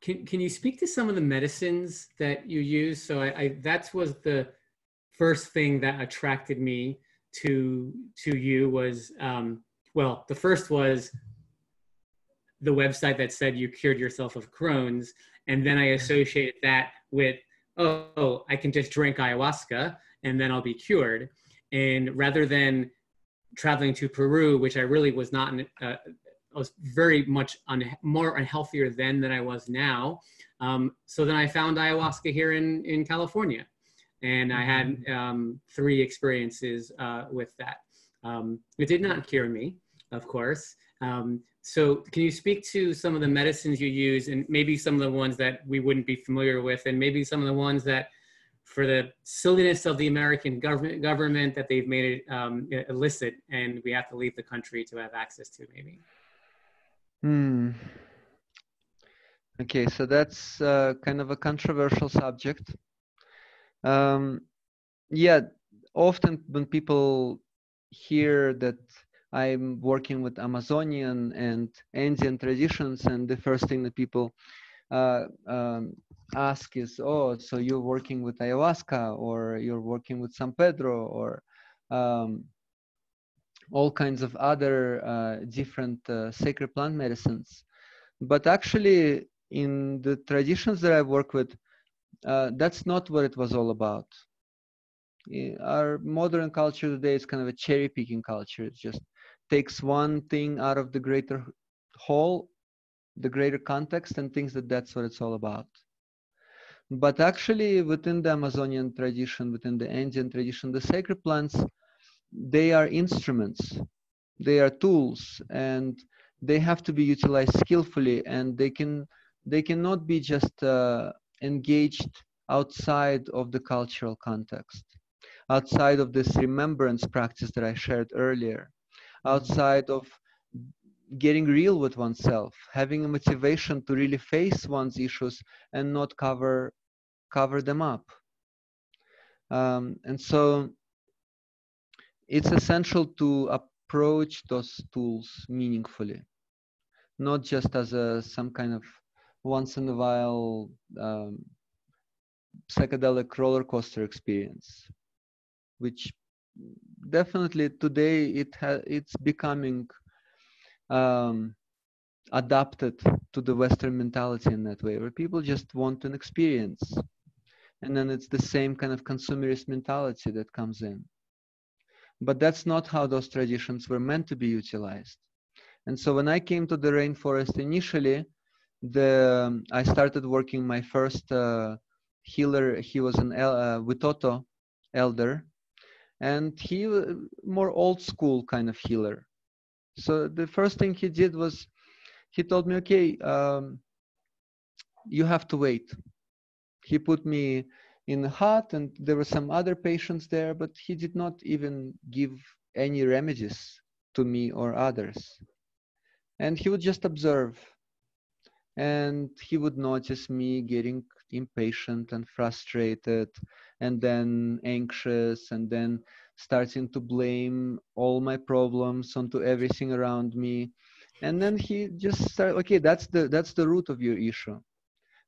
Can, can you speak to some of the medicines that you use? So I, I that was the first thing that attracted me to to you was um, well the first was the website that said you cured yourself of Crohn's, and then I associated that with oh I can just drink ayahuasca and then I'll be cured. And rather than traveling to Peru, which I really was not uh, I was very much un- more unhealthier then than I was now. Um, so then I found ayahuasca here in in California, and I had Mm-hmm. um, three experiences uh, with that. Um, it did not cure me, of course. Um, so can you speak to some of the medicines you use, and maybe some of the ones that we wouldn't be familiar with, and maybe some of the ones that for the silliness of the American government government that they've made it um, illicit, and we have to leave the country to have access to. Maybe. Hmm. Okay, so that's uh, kind of a controversial subject. Um, yeah, often when people hear that I'm working with Amazonian and Andean traditions, and the first thing that people uh, um, ask is, "Oh, so you're working with ayahuasca, or you're working with San Pedro, or um, all kinds of other uh, different uh, sacred plant medicines?" But actually, in the traditions that I work with, uh, that's not what it was all about. I- Our modern culture today is kind of a cherry picking culture. It just takes one thing out of the greater whole, the greater context, and thinks that that's what it's all about. But actually, within the Amazonian tradition, within the Andean tradition, the sacred plants, they are instruments, they are tools, and they have to be utilized skillfully, and they can they cannot be just uh, engaged outside of the cultural context, outside of this remembrance practice that I shared earlier, outside of getting real with oneself, having a motivation to really face one's issues and not cover cover them up. Um, and so it's essential to approach those tools meaningfully, not just as a some kind of once in a while um, psychedelic roller coaster experience, which definitely today it ha- it's becoming um, adapted to the Western mentality in that way, where people just want an experience, and then it's the same kind of consumerist mentality that comes in. But that's not how those traditions were meant to be utilized. And so when I came to the rainforest initially, the um, I started working my first uh, healer. He was an el- uh, Witoto elder, and he wa- more old school kind of healer. So the first thing he did was he told me, "Okay, um, you have to wait." He put me in a hut, and there were some other patients there, but he did not even give any remedies to me or others. And he would just observe. And he would notice me getting impatient and frustrated and then anxious and then starting to blame all my problems onto everything around me. And then he just started okay that's the that's the root of your issue.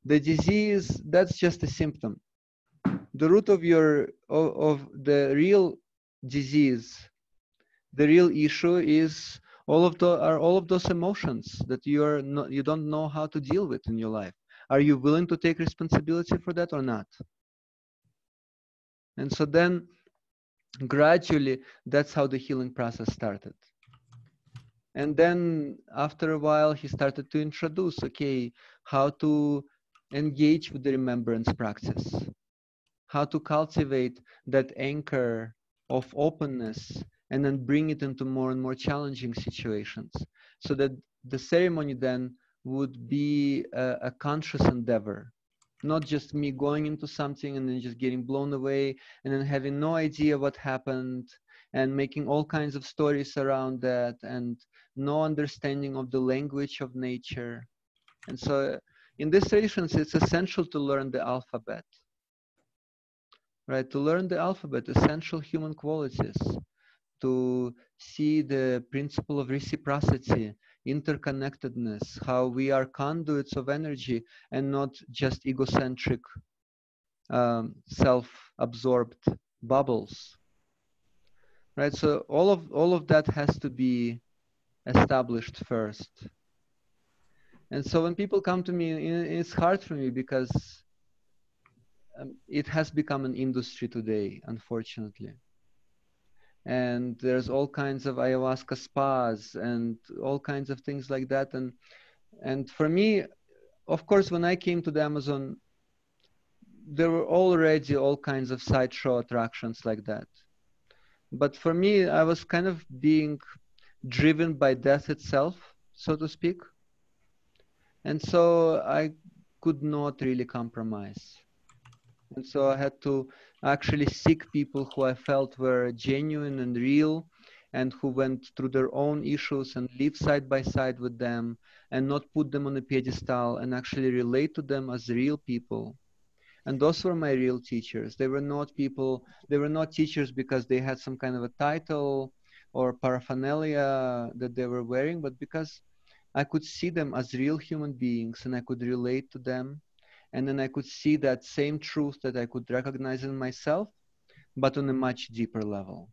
The disease that's just a symptom the root of your of, of the real disease the real issue is all of the are all of those emotions that you are not you don't know how to deal with in your life. Are you willing to take responsibility for that or not? And so then gradually that's how the healing process started. And then after a while he started to introduce okay how to engage with the remembrance practice how to cultivate that anchor of openness and then bring it into more and more challenging situations so that the ceremony then would be a, a, conscious endeavor not just me going into something and then just getting blown away and then having no idea what happened and making all kinds of stories around that and no understanding of the language of nature. And so in these traditions it's essential to learn the alphabet right to learn the alphabet essential human qualities to see the principle of reciprocity, interconnectedness, how we are conduits of energy and not just egocentric, um, self-absorbed bubbles. Right. So all of all of that has to be established first. And so when people come to me, it's hard for me because um, it has become an industry today, unfortunately. And there's all kinds of ayahuasca spas and all kinds of things like that. And and for me of course when i came to the amazon there were already all kinds of sideshow attractions like that. But for me i was kind of being driven by death itself so to speak. And so i could not really compromise and so i had to actually seek people who I felt were genuine and real and who went through their own issues and live side by side with them and not put them on a pedestal and actually relate to them as real people. And those were my real teachers. They were not people, they were not teachers because they had some kind of a title or paraphernalia that they were wearing, but because I could see them as real human beings and I could relate to them and then i could see that same truth that i could recognize in myself but on a much deeper level.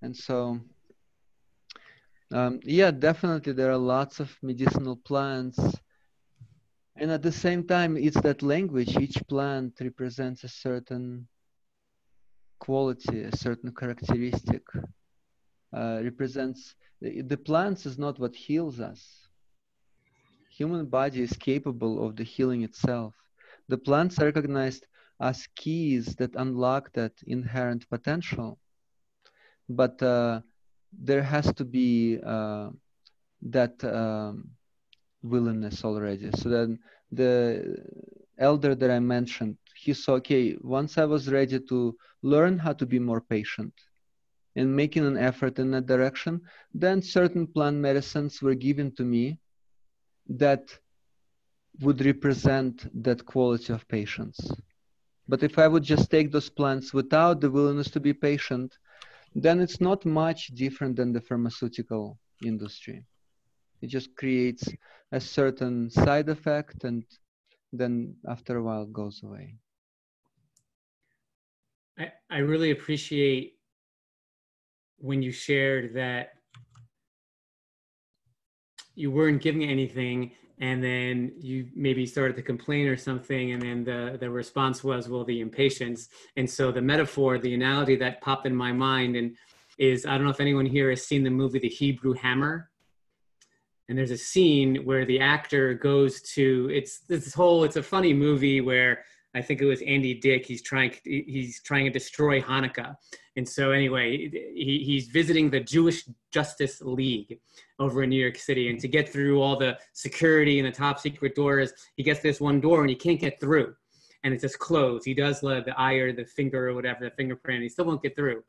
And so um, yeah definitely there are lots of medicinal plants. And at the same time it's that language. Each plant represents a certain quality a certain characteristic uh, represents the, the plants is not what heals us human body is capable of the healing itself. The plants are recognized as keys that unlock that inherent potential. But uh, there has to be uh, that um, willingness already. So then the elder that I mentioned, he saw, okay, once I was ready to learn how to be more patient and making an effort in that direction, then certain plant medicines were given to me that would represent that quality of patience. But if I would just take those plants without the willingness to be patient, then it's not much different than the pharmaceutical industry. It just creates a certain side effect and then after a while goes away. I, I really appreciate when you shared that you weren't giving anything and then you maybe started to complain or something and then the, the response was well the impatience and so the metaphor the analogy that popped in my mind and is i don't know if anyone here has seen the movie the hebrew hammer and there's a scene where the actor goes to it's this whole it's a funny movie where I think it was Andy Dick. He's trying he's trying to destroy Hanukkah, and so anyway, he, he's visiting the Jewish Justice League over in New York City, and to get through all the security and the top secret doors, he gets this one door and he can't get through, and it's just closed. He does the, the eye or the finger or whatever, the fingerprint, and he still won't get through,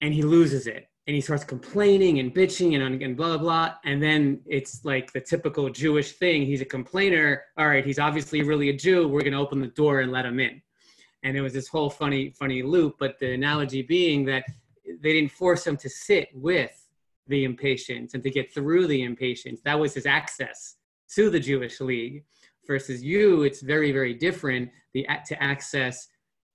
and he loses it and he starts complaining and bitching and, and blah, blah, blah. And then it's like the typical Jewish thing. He's a complainer. All right, he's obviously really a Jew. We're going to open the door and let him in. And it was this whole funny, funny loop. But the analogy being that they didn't force him to sit with the impatience and to get through the impatience. That was his access to the Jewish League. Versus you, it's very, very different the, to access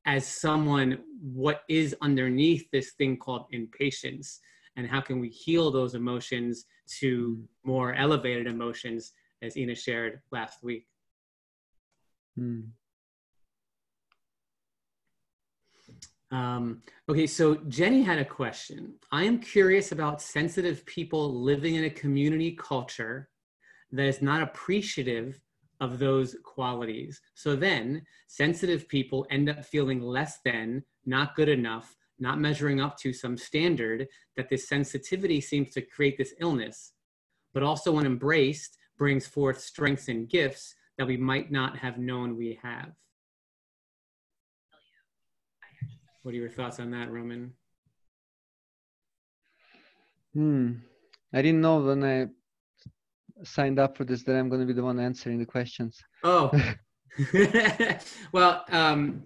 as someone what is underneath this thing called impatience and how can we heal those emotions to more elevated emotions as ina shared last week mm. Um, okay so jenny had a question i am curious about sensitive people living in a community culture that is not appreciative of those qualities. So then sensitive people end up feeling less than, not good enough, not measuring up to some standard that this sensitivity seems to create this illness, but also when embraced brings forth strengths and gifts that we might not have known we have. What are your thoughts on that, Roman? Hmm. I didn't know when I signed up for this that I'm going to be the one answering the questions. Oh, well, um,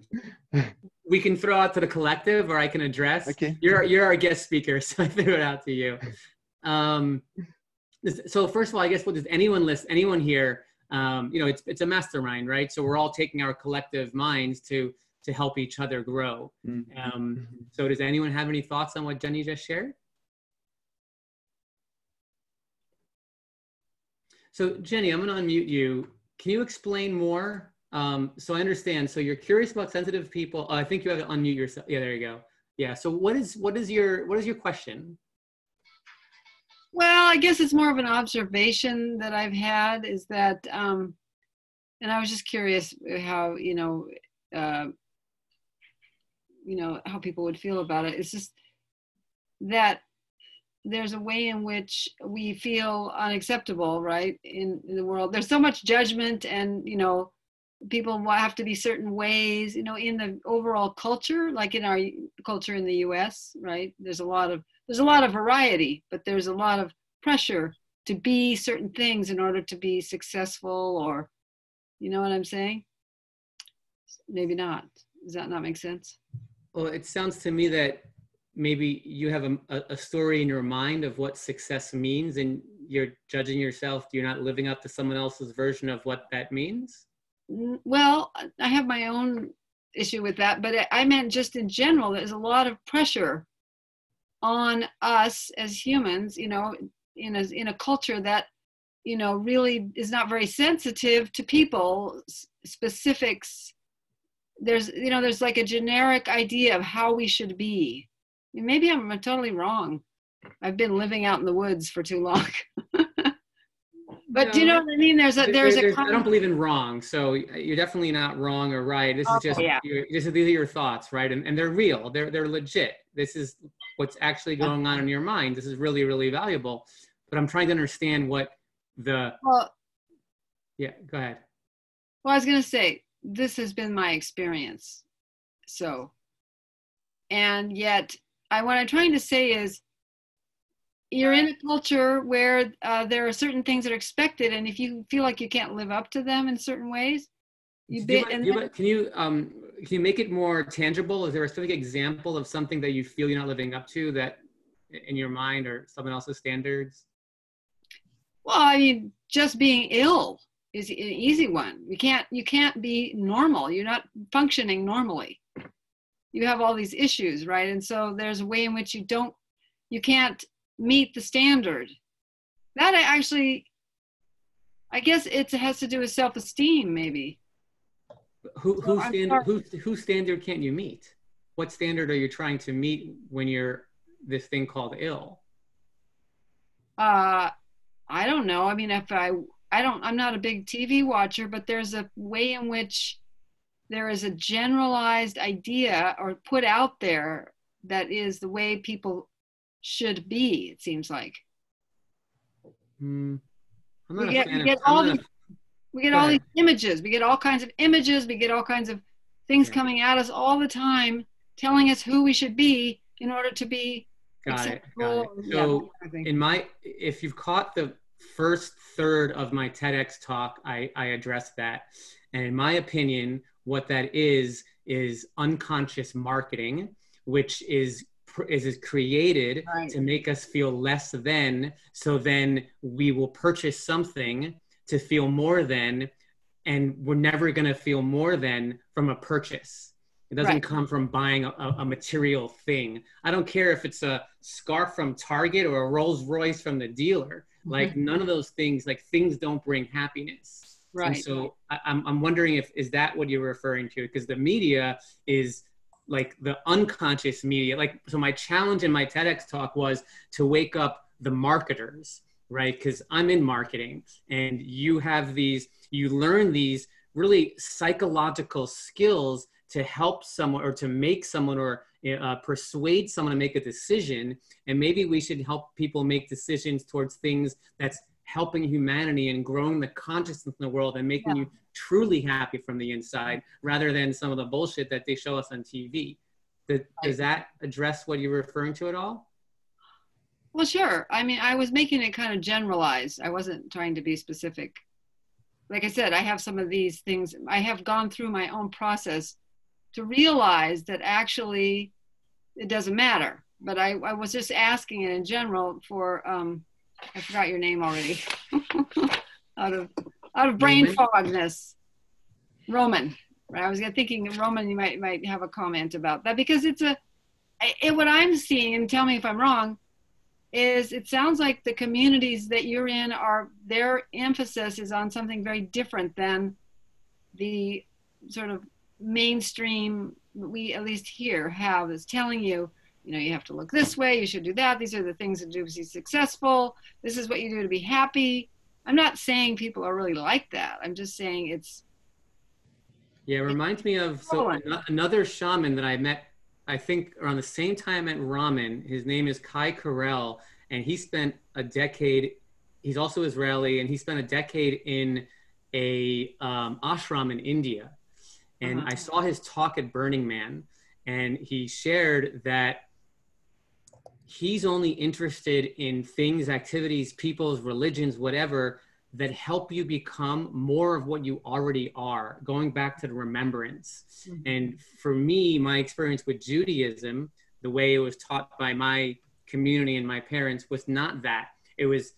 we can throw out to the collective, or I can address. Okay. You're you're our guest speaker, so I threw it out to you. Um, so first of all, I guess what does anyone list? Anyone here? Um, you know, it's it's a mastermind, right? So we're all taking our collective minds to to help each other grow. Mm-hmm. Um, mm-hmm. so does anyone have any thoughts on what Jenny just shared? So Jenny, I'm going to unmute you. Can you explain more? Um, so I understand. So you're curious about sensitive people. Oh, I think you have to unmute yourself. Yeah, there you go. Yeah. So what is what is your what is your question? Well, I guess it's more of an observation that I've had is that, um, and I was just curious how you know, uh, you know how people would feel about it. It's just that there's a way in which we feel unacceptable, right, in, in the world. There's so much judgment, and you know, people have to be certain ways. You know, in the overall culture, like in our culture in the U.S., right? There's a lot of there's a lot of variety, but there's a lot of pressure to be certain things in order to be successful or you know what I'm saying? Maybe not. Does that not make sense? Well, it sounds to me that maybe you have a, a story in your mind of what success means and you're judging yourself. You're not living up to someone else's version of what that means? Mm, well, I have my own issue with that, but I meant just in general, there's a lot of pressure on us as humans, you know, in a in a culture that, you know, really is not very sensitive to people specifics. There's you know, there's like a generic idea of how we should be. Maybe I'm totally wrong. I've been living out in the woods for too long. but no, do you know what I mean? There's a there's, there's a. I don't believe in wrong, so you're definitely not wrong or right. This is oh, just yeah. your, this is these are your thoughts, right? And and they're real. They're they're legit. This is what's actually going on in your mind. This is really, really valuable. But I'm trying to understand what the. Well, yeah, go ahead. Well, I was going to say, this has been my experience. So, and yet, I, what I'm trying to say is, you're in a culture where uh, there are certain things that are expected, and if you feel like you can't live up to them in certain ways, you, be, then, can you um, can you make it more tangible? Is there a specific example of something that you feel you're not living up to that in your mind or someone else's standards? Well, I mean, just being ill is an easy one. You can't you can't be normal. You're not functioning normally. You have all these issues, right? And so there's a way in which you don't you can't meet the standard. That I actually I guess it has to do with self-esteem maybe who who standard who, who standard can't you meet? What standard are you trying to meet when you're this thing called ill? Uh, I don't know. I mean, if I I don't I'm not a big TV watcher, but there's a way in which there is a generalized idea or put out there that is the way people should be. It seems like. Hmm. I'm not get, you get all these we get all these images. We get all kinds of images. We get all kinds of things yeah. coming at us all the time, telling us who we should be in order to be got it, got it. So, yeah, in my, if you've caught the first third of my TEDx talk, I, I addressed that. And in my opinion, what that is is unconscious marketing, which is is, is created right. to make us feel less than. So then we will purchase something to feel more than and we're never going to feel more than from a purchase it doesn't right. come from buying a, a, material thing i don't care if it's a scarf from target or a rolls royce from the dealer. Like mm-hmm. none of those things like things don't bring happiness. Right. and so I, I'm, I'm wondering if is that what you're referring to? Because the media is like the unconscious media. Like so my challenge in my tedx talk was to wake up the marketers right? Because I'm in marketing and you have these, you learn these really psychological skills to help someone or to make someone or uh, persuade someone to make a decision. And maybe we should help people make decisions towards things that's helping humanity and growing the consciousness in the world and making yeah. you truly happy from the inside rather than some of the bullshit that they show us on TV. Does, does that address what you're referring to at all? Well, sure. I mean, I was making it kind of generalized. I wasn't trying to be specific. Like I said, I have some of these things. I have gone through my own process to realize that actually it doesn't matter. But I, I was just asking it in general for, um, I forgot your name already, out of out of brain Roman? fogness. Roman. Right. I was thinking Roman, you might might have a comment about that because it's a, it, what I'm seeing, and tell me if I'm wrong is it sounds like the communities that you're in are their emphasis is on something very different than the sort of mainstream we at least here have is telling you, you know, you have to look this way, you should do that. These are the things to do to be successful. This is what you do to be happy. I'm not saying people are really like that. I'm just saying it's. Yeah, it reminds me of so another shaman that I met, I think around the same time at Ramen. His name is Kai Karel, and he spent a decade. He's also Israeli, and he spent a decade in a um, ashram in India. And uh-huh. I saw his talk at Burning Man, and he shared that he's only interested in things, activities, people's religions, whatever, that help you become more of what you already are, going back to the remembrance. Mm-hmm. And for me, my experience with Judaism, the way it was taught by my community and my parents, was not that. It was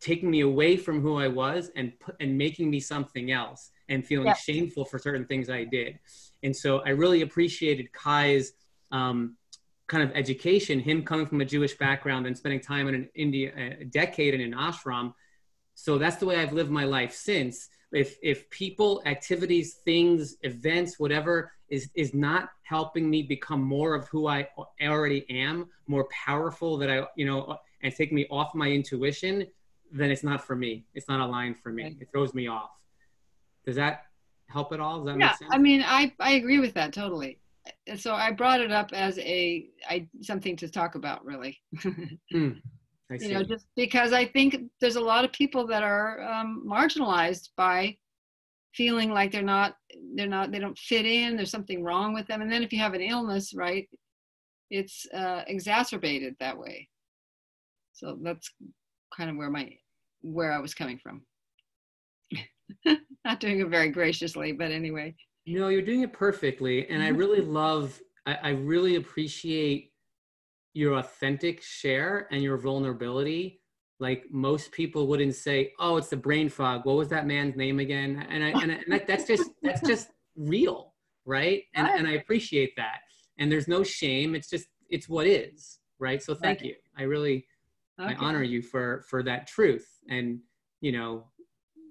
taking me away from who I was and and making me something else and feeling shameful for certain things I did. And so I really appreciated Kai's um, kind of education, him coming from a Jewish background and spending time in an India, a decade in an ashram. So that's the way I've lived my life since. If, if people, activities, things, events, whatever is, is not helping me become more of who I already am, more powerful that I, you know, and take me off my intuition, then it's not for me. It's not aligned for me. It throws me off. Does that help at all? Does that yeah, I mean, I, I agree with that totally so I brought it up as a I something to talk about really. mm, you know, just because I think there's a lot of people that are um, marginalized by feeling like they're not they're not they don't fit in. There's something wrong with them, and then if you have an illness, right, it's uh, exacerbated that way. So that's kind of where my where I was coming from. not doing it very graciously, but anyway. No, you're doing it perfectly. And I really love, I, I really appreciate your authentic share and your vulnerability. Like most people wouldn't say, "Oh, it's the brain fog." What was that man's name again? And I, and, I, and that, that's just that's just real, right? And and I appreciate that. And there's no shame. It's just it's what is, right? So thank you. I really okay. I honor you for for that truth. And you know,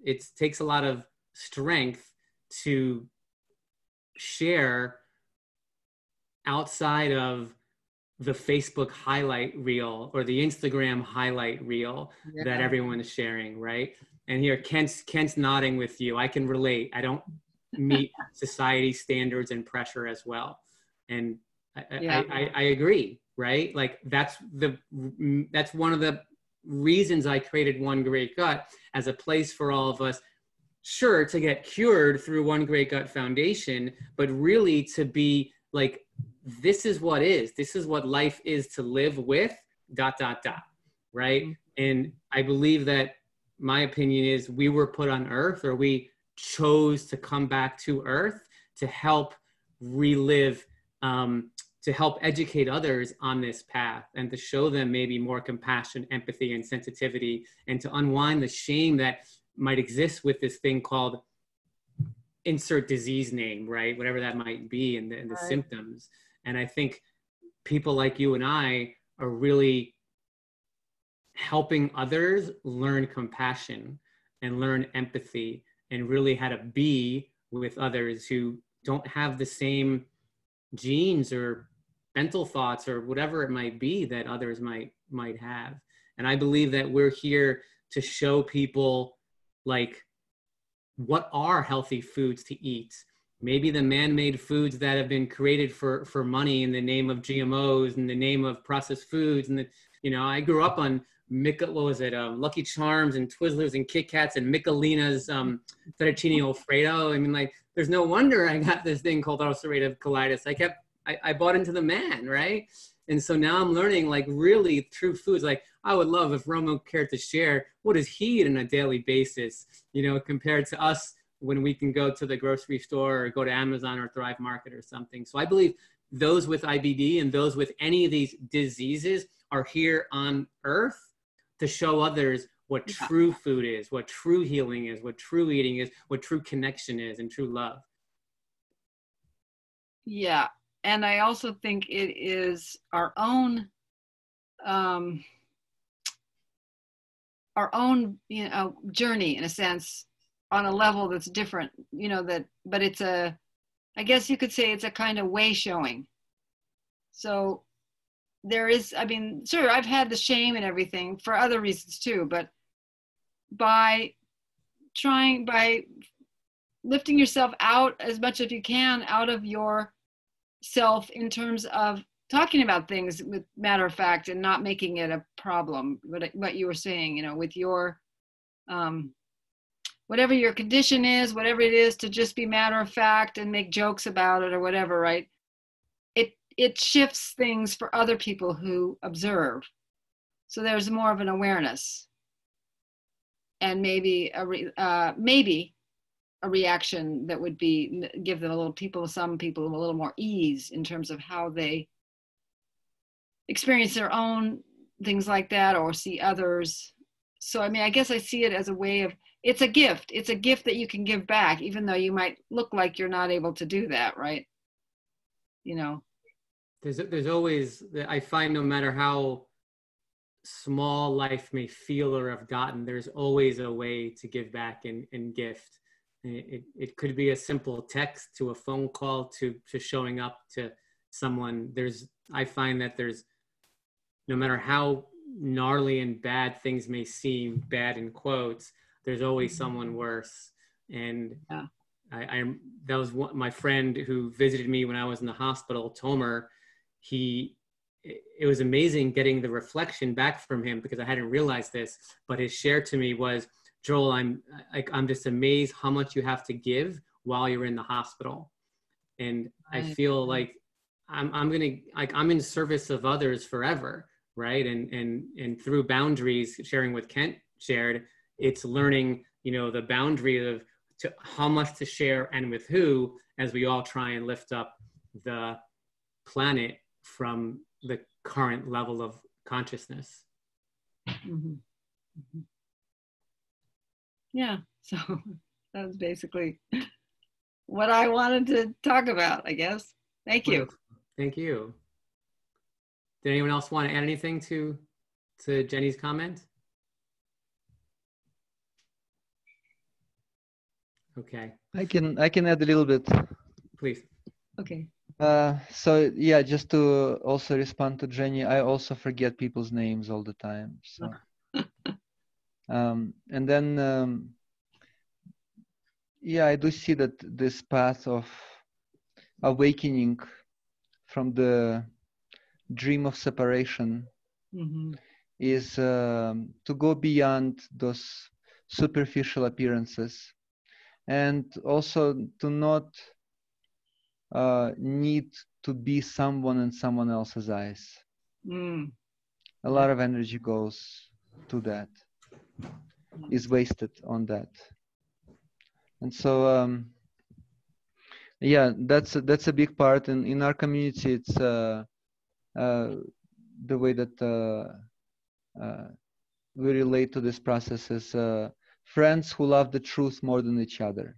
it takes a lot of strength to share outside of the Facebook highlight reel or the Instagram highlight reel yeah. that everyone is sharing, right? And here, Kent's Kent's nodding with you. I can relate. I don't meet society standards and pressure as well, and I, yeah. I, I, I agree, right? Like that's the that's one of the reasons I created One Great Gut as a place for all of us sure to get cured through one great gut foundation but really to be like this is what is this is what life is to live with dot dot dot right mm-hmm. and i believe that my opinion is we were put on earth or we chose to come back to earth to help relive um, to help educate others on this path and to show them maybe more compassion empathy and sensitivity and to unwind the shame that might exist with this thing called insert disease name, right? Whatever that might be, and the, and the right. symptoms. And I think people like you and I are really helping others learn compassion and learn empathy and really how to be with others who don't have the same genes or mental thoughts or whatever it might be that others might might have. And i believe that we're here to show people like what are healthy foods to eat. Maybe the man-made foods that have been created for for money in the name of gmos in the name of processed foods and the, you know i grew up on Mick, what was it um, lucky charms and twizzlers and kit kats and michelina's um, fettuccine alfredo. I mean like there's no wonder i got this thing called ulcerative colitis. I kept I, I bought into the man right and so now i'm learning like really true foods like I would love if Romo cared to share what does he eat on a daily basis, you know, compared to us when we can go to the grocery store or go to Amazon or Thrive Market or something. So I believe those with IBD and those with any of these diseases are here on earth to show others what true food is, what true healing is, what true eating is, what true connection is, and true love. Yeah. And I also think it is our own um, our own you know journey in a sense on a level that's different you know that but it's a I guess you could say it's a kind of way showing. So there is, I mean, sure, I've had the shame and everything for other reasons too, but by trying, by lifting yourself out as much as you can out of your self in terms of talking about things with matter of fact and not making it a problem what, what you were saying you know with your um, whatever your condition is whatever it is to just be matter of fact and make jokes about it or whatever right? It it shifts things for other people who observe. So there's more of an awareness. And maybe a re, uh, maybe a reaction that would be give them a little people some people a little more ease in terms of how they experience their own things like that or see others. So i mean i guess i see it as a way of it's a gift. It's a gift that you can give back even though you might look like you're not able to do that right? You know? There's there's always i find no matter how small life may feel or have gotten there's always a way to give back and, and gift it, it could be a simple text to a phone call to, to showing up to someone. There's, I find that there's, no matter how gnarly and bad things may seem, bad in quotes, there's always mm-hmm. someone worse. And yeah. I, I, that was one, my friend who visited me when I was in the hospital, Tomer. He, it was amazing getting the reflection back from him because I hadn't realized this. But his share to me was, Joel, I'm like I'm just amazed how much you have to give while you're in the hospital, and I feel like I'm I'm gonna like I'm in service of others forever, right? And and and through boundaries, sharing with Kent shared, it's learning you know the boundary of to how much to share and with who as we all try and lift up the planet from the current level of consciousness. Mm-hmm. Mm-hmm yeah so that was basically what i wanted to talk about i guess. Thank you. Thank you. Did anyone else want to add anything to to jenny's comment? Okay. I can i can add a little bit. Please. Okay. Uh, so yeah just to also respond to jenny i also forget people's names all the time so Um, and then, um, yeah, I do see that this path of awakening from the dream of separation mm-hmm. is um, to go beyond those superficial appearances and also to not uh, need to be someone in someone else's eyes. Mm. A lot of energy goes to that is wasted on that. And so um, yeah that's a, that's a big part. And in our community it's uh, uh, the way that uh, uh we relate to this process is uh, friends who love the truth more than each other.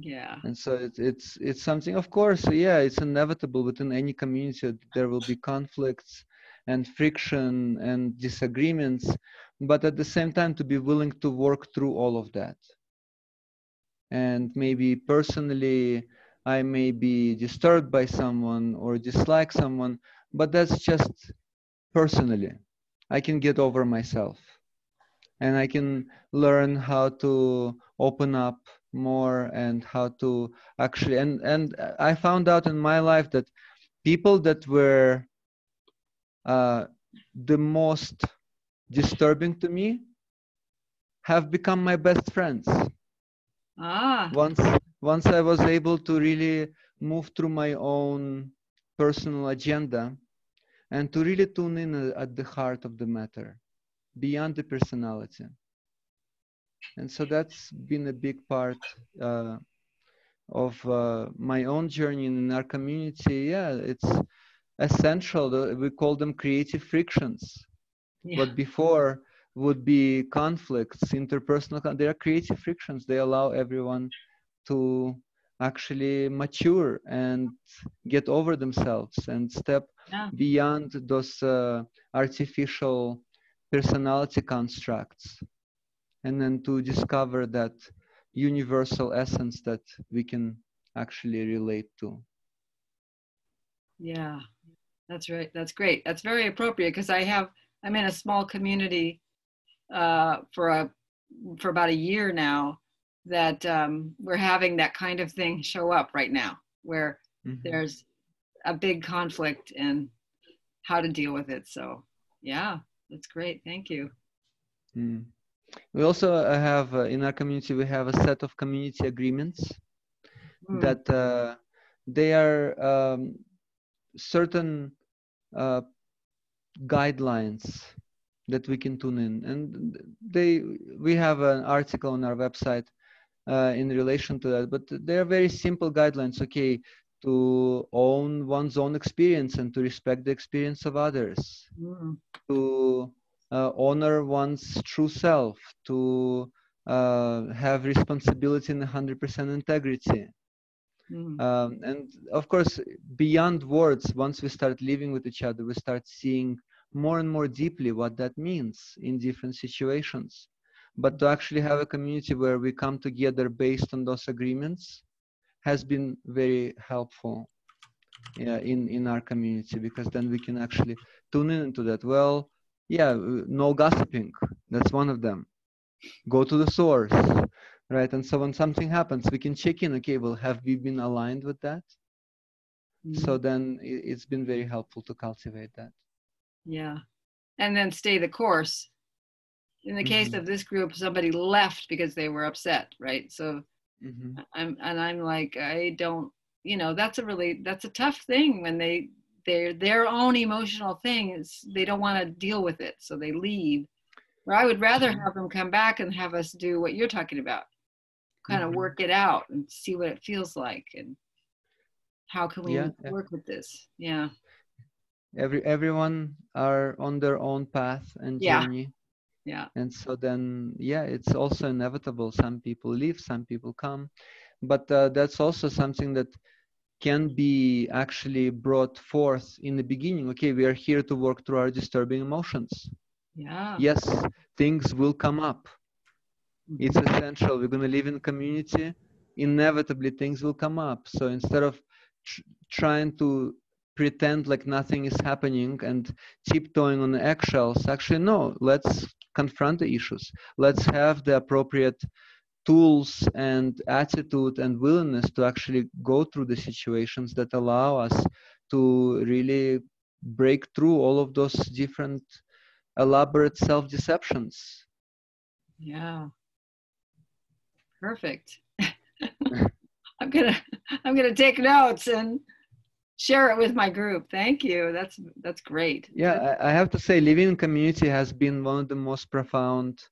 Yeah. And so it's it's it's something of course yeah it's inevitable within any community there will be conflicts and friction and disagreements, but at the same time to be willing to work through all of that. And maybe personally, I may be disturbed by someone or dislike someone, but that's just personally. I can get over myself and I can learn how to open up more and how to actually and and I found out in my life that people that were uh, the most disturbing to me have become my best friends. Ah. Once, once I was able to really move through my own personal agenda and to really tune in at the heart of the matter, beyond the personality. And so that's been a big part uh, of uh, my own journey in our community. Yeah, it's essential. We call them creative frictions. Yeah. But before would be conflicts, interpersonal. They are creative frictions. They allow everyone to actually mature and get over themselves and step yeah. beyond those uh, artificial personality constructs and then to discover that universal essence that we can actually relate to. Yeah, that's right. That's great. That's very appropriate because I have I'm in a small community uh, for a for about a year now that um, we're having that kind of thing show up right now, where mm-hmm. there's a big conflict and how to deal with it. So yeah, that's great. Thank you. Mm. We also uh, have uh, in our community we have a set of community agreements mm. that uh, they are um, certain uh, guidelines that we can tune in. And they we have an article on our website uh, in relation to that but they are very simple guidelines okay to own one's own experience and to respect the experience of others. Mm. to uh, honor one's true self to uh, have responsibility and 100% integrity Mm. Um, and of course, beyond words, once we start living with each other, we start seeing more and more deeply what that means in different situations. But to actually have a community where we come together based on those agreements has been very helpful yeah, in, in our community because then we can actually tune in into that. Well, yeah, no gossiping. That's one of them. Go to the source right? And so when something happens, we can check in. Okay, well, have we been aligned with that? Mm-hmm. So then it's been very helpful to cultivate that. Yeah, and then stay the course. In the case mm-hmm. of this group, somebody left because they were upset, right? So mm-hmm. I'm and I'm like, I don't, you know, that's a really that's a tough thing when they their their own emotional thing is they don't want to deal with it, so they leave. Where I would rather mm-hmm. have them come back and have us do what you're talking about kind of mm-hmm. work it out and see what it feels like and how can we yeah, work with this? Yeah. Every everyone are on their own path and journey. Yeah. yeah. And so then yeah it's also inevitable. Some people leave some people come. But uh, that's also something that can be actually brought forth in the beginning. Okay we are here to work through our disturbing emotions. Yeah. Yes things will come up it's essential. We're going to live in community. Inevitably things will come up. So instead of tr- trying to pretend like nothing is happening and tiptoeing on eggshells actually no. Let's confront the issues. Let's have the appropriate tools and attitude and willingness to actually go through the situations that allow us to really break through all of those different elaborate self deceptions yeah Perfect. I'm gonna I'm gonna take notes and share it with my group. Thank you. That's that's great. Yeah, I, I have to say, living in community has been one of the most profound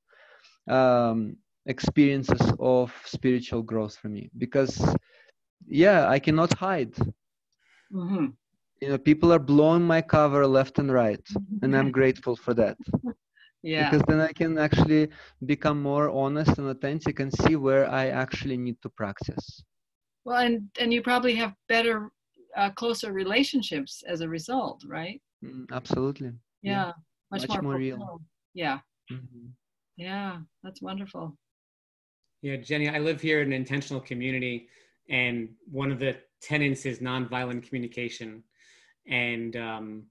um, experiences of spiritual growth for me because, yeah, I cannot hide. Mm-hmm. You know, people are blowing my cover left and right, and I'm grateful for that yeah. because then i can actually become more honest and authentic and see where i actually need to practice. Well and and you probably have better uh, closer relationships as a result right? Mm, absolutely. Yeah, yeah. Much, much, more, more real. yeah. Mm-hmm. yeah that's wonderful. Yeah jenny i live here in an intentional community and one of the tenets is nonviolent communication. And um,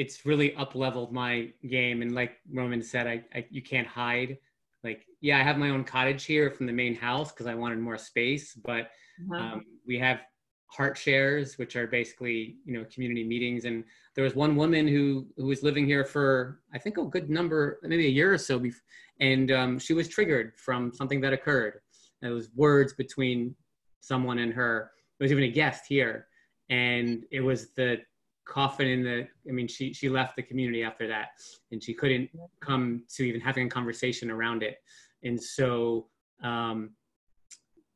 it's really up leveled my game. And like Roman said, I, I you can't hide. Like, yeah, I have my own cottage here from the main house because I wanted more space, but uh-huh. um, we have heart shares, which are basically you know community meetings. And there was one woman who who was living here for I think a good number, maybe a year or so, before, and um, she was triggered from something that occurred. It was words between someone and her. It was even a guest here, and it was the coffin in the i mean she she left the community after that and she couldn't come to even having a conversation around it. And so um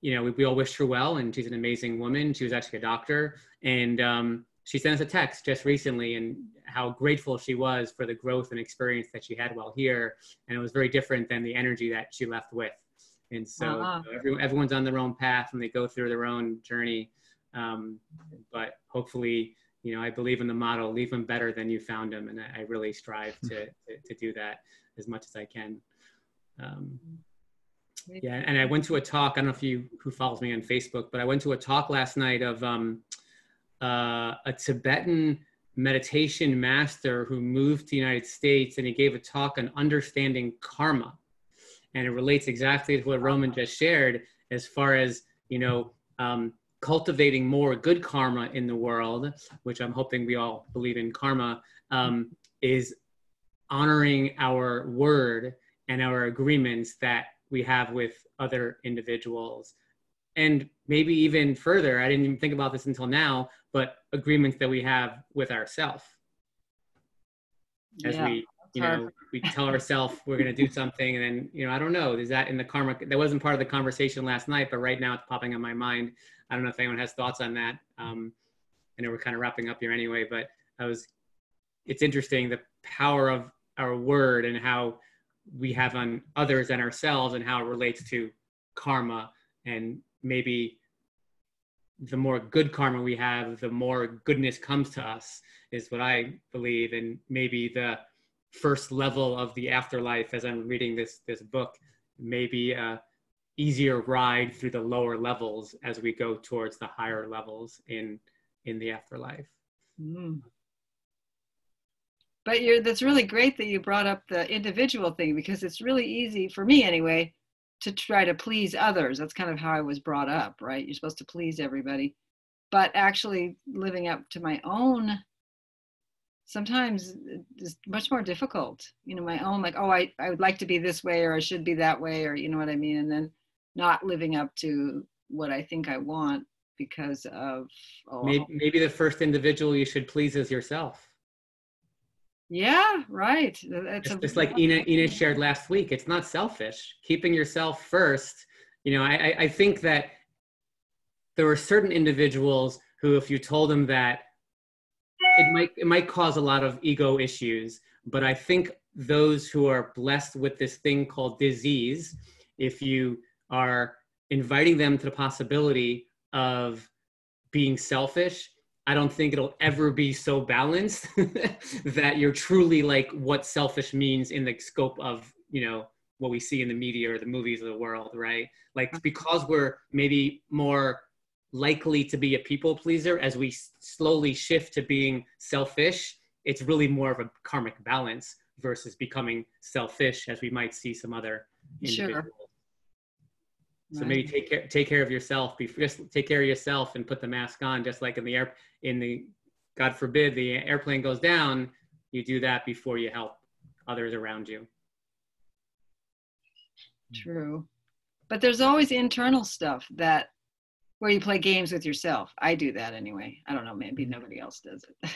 you know we, we all wished her well and she's an amazing woman. She was actually a doctor and um she sent us a text just recently and how grateful she was for the growth and experience that she had while here and it was very different than the energy that she left with. And so uh-huh. every, everyone's on their own path and they go through their own journey um, but hopefully you know, I believe in the model, leave them better than you found them. And I, I really strive to, to, to, do that as much as I can. Um, yeah, and I went to a talk. I don't know if you who follows me on Facebook, but I went to a talk last night of um, uh, a Tibetan meditation master who moved to the United States, and he gave a talk on understanding karma, and it relates exactly to what Roman just shared as far as you know um, cultivating more good karma in the world, which I'm hoping we all believe in karma, um, is honoring our word and our agreements that we have with other individuals. And maybe even further, I didn't even think about this until now, but agreements that we have with ourselves. As yeah, we, you know, we tell ourselves we're going to do something, and then, you know, I don't know, is that in the karma? That wasn't part of the conversation last night, but right now it's popping on my mind. I don't know if anyone has thoughts on that. Um, I know we're kind of wrapping up here anyway, but I was, it's interesting the power of our word and how we have on others and ourselves and how it relates to karma and maybe the more good karma we have the more goodness comes to us is what i believe and maybe the first level of the afterlife as i'm reading this this book maybe a easier ride through the lower levels as we go towards the higher levels in in the afterlife. Mm. But you're that's really great that you brought up the individual thing because it's really easy for me anyway to try to please others. That's kind of how i was brought up right? You're supposed to please everybody. But actually living up to my own sometimes is much more difficult. You know my own like oh I, I would like to be this way or i should be that way or you know what i mean? And then not living up to what i think i want because of oh, maybe, maybe the first individual you should please is yourself yeah, right. That's just, just like Ina, Ina shared last week. It's not selfish. Keeping yourself first. You know, I, I think that there are certain individuals who, if you told them that, it might it might cause a lot of ego issues. But I think those who are blessed with this thing called disease, if you are inviting them to the possibility of being selfish I don't think it'll ever be so balanced that you're truly like what selfish means in the scope of, you know, what we see in the media or the movies of the world, right? Like mm-hmm. because we're maybe more likely to be a people pleaser as we slowly shift to being selfish, it's really more of a karmic balance versus becoming selfish as we might see some other individuals. Sure. So right. maybe take care take care of yourself. Be just take care of yourself and put the mask on, just like in the air in the God forbid the airplane goes down. You do that before you help others around you. True, but there's always internal stuff that where you play games with yourself. I do that anyway. I don't know. Maybe mm-hmm. nobody else does it.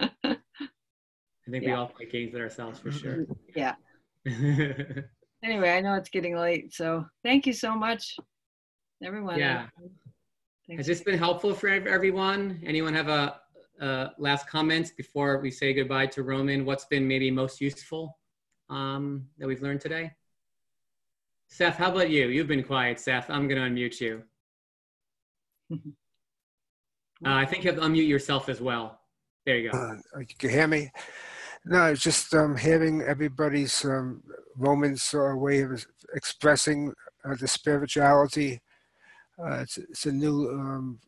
I think yeah. we all play games with ourselves for sure. Yeah. anyway, I know it's getting late, so thank you so much, everyone. Yeah. Has this been helpful for everyone? Anyone have a, a, last comments before we say goodbye to Roman? What's been maybe most useful um, that we've learned today? Seth, how about you? You've been quiet, Seth. I'm going to unmute you. uh, I think you have to unmute yourself as well. There you go. Uh, you can hear me? No, it's just um, hearing everybody's um, Roman's are a way of expressing uh, the spirituality. Uh, it's, it's a new um,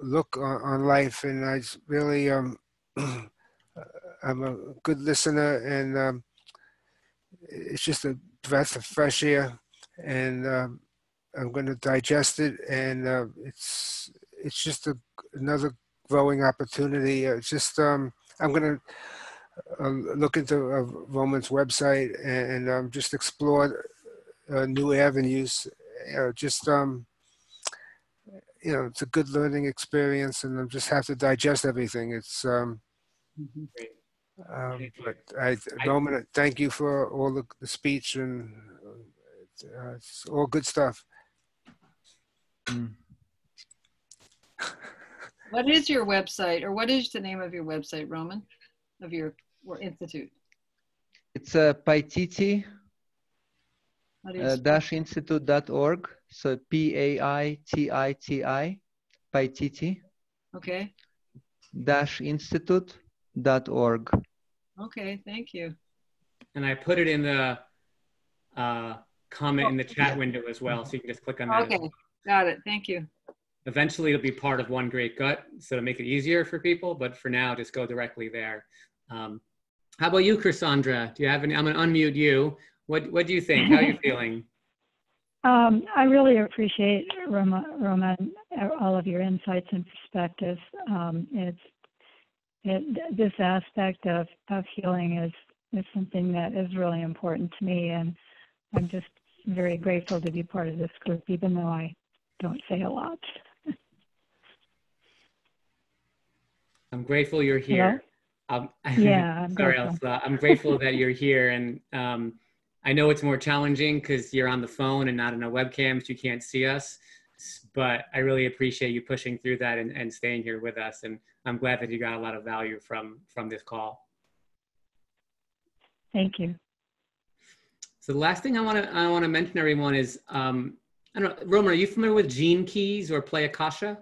look on, on, life, and I really um, I'm a good listener, and um, it's just a breath of fresh air, and um, I'm going to digest it, and uh, it's it's just a, another growing opportunity. It's just um, I'm going to uh, look into uh, Roman's website and, um, just explore uh, new avenues. You know, just um, you know, it's a good learning experience, and I just have to digest everything. It's um, um but I, Roman, thank you for all the, the speech and uh, it's all good stuff. Mm. what is your website, or what is the name of your website, Roman, of your or institute? It's a uh, Paititi uh, dash institute.org. So P A I T I T I, Paititi. Okay. Dash institute.org. Okay, thank you. And I put it in the uh, comment in the chat window as well. So you can just click on that. Okay, well. got it. Thank you. Eventually, it'll be part of One Great Gut, so to make it easier for people. But for now, just go directly there. Um, how about you, Cassandra? Do you have any? I'm gonna unmute you. What What do you think? How are you feeling? Um, I really appreciate Roma, Roman, all of your insights and perspectives. Um, it's it, this aspect of, of healing is is something that is really important to me, and I'm just very grateful to be part of this group, even though I don't say a lot. I'm grateful you're here. Um, Yeah, I'm sorry, grateful. Elsa. I'm grateful that you're here, and um, I know it's more challenging because you're on the phone and not in a webcam, so you can't see us. But I really appreciate you pushing through that and, and staying here with us, and I'm glad that you got a lot of value from from this call. Thank you. So the last thing I want to I want to mention everyone is um, I don't know, Roman, are you familiar with Gene Keys or Play Akasha?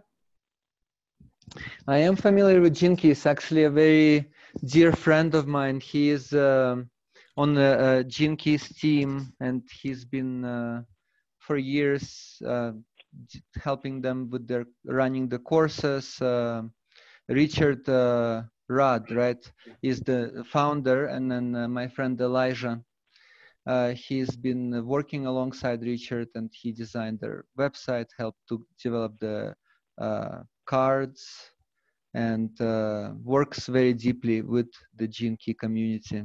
I am familiar with Gene Keys, actually a very dear friend of mine. He is um, on the uh, Gene Keys team and he's been uh, for years uh, helping them with their running the courses. Uh, Richard uh, Rudd, right, is the founder and then uh, my friend Elijah. Uh, he's been working alongside Richard and he designed their website, helped to develop the uh, cards and uh, works very deeply with the Gene Key community.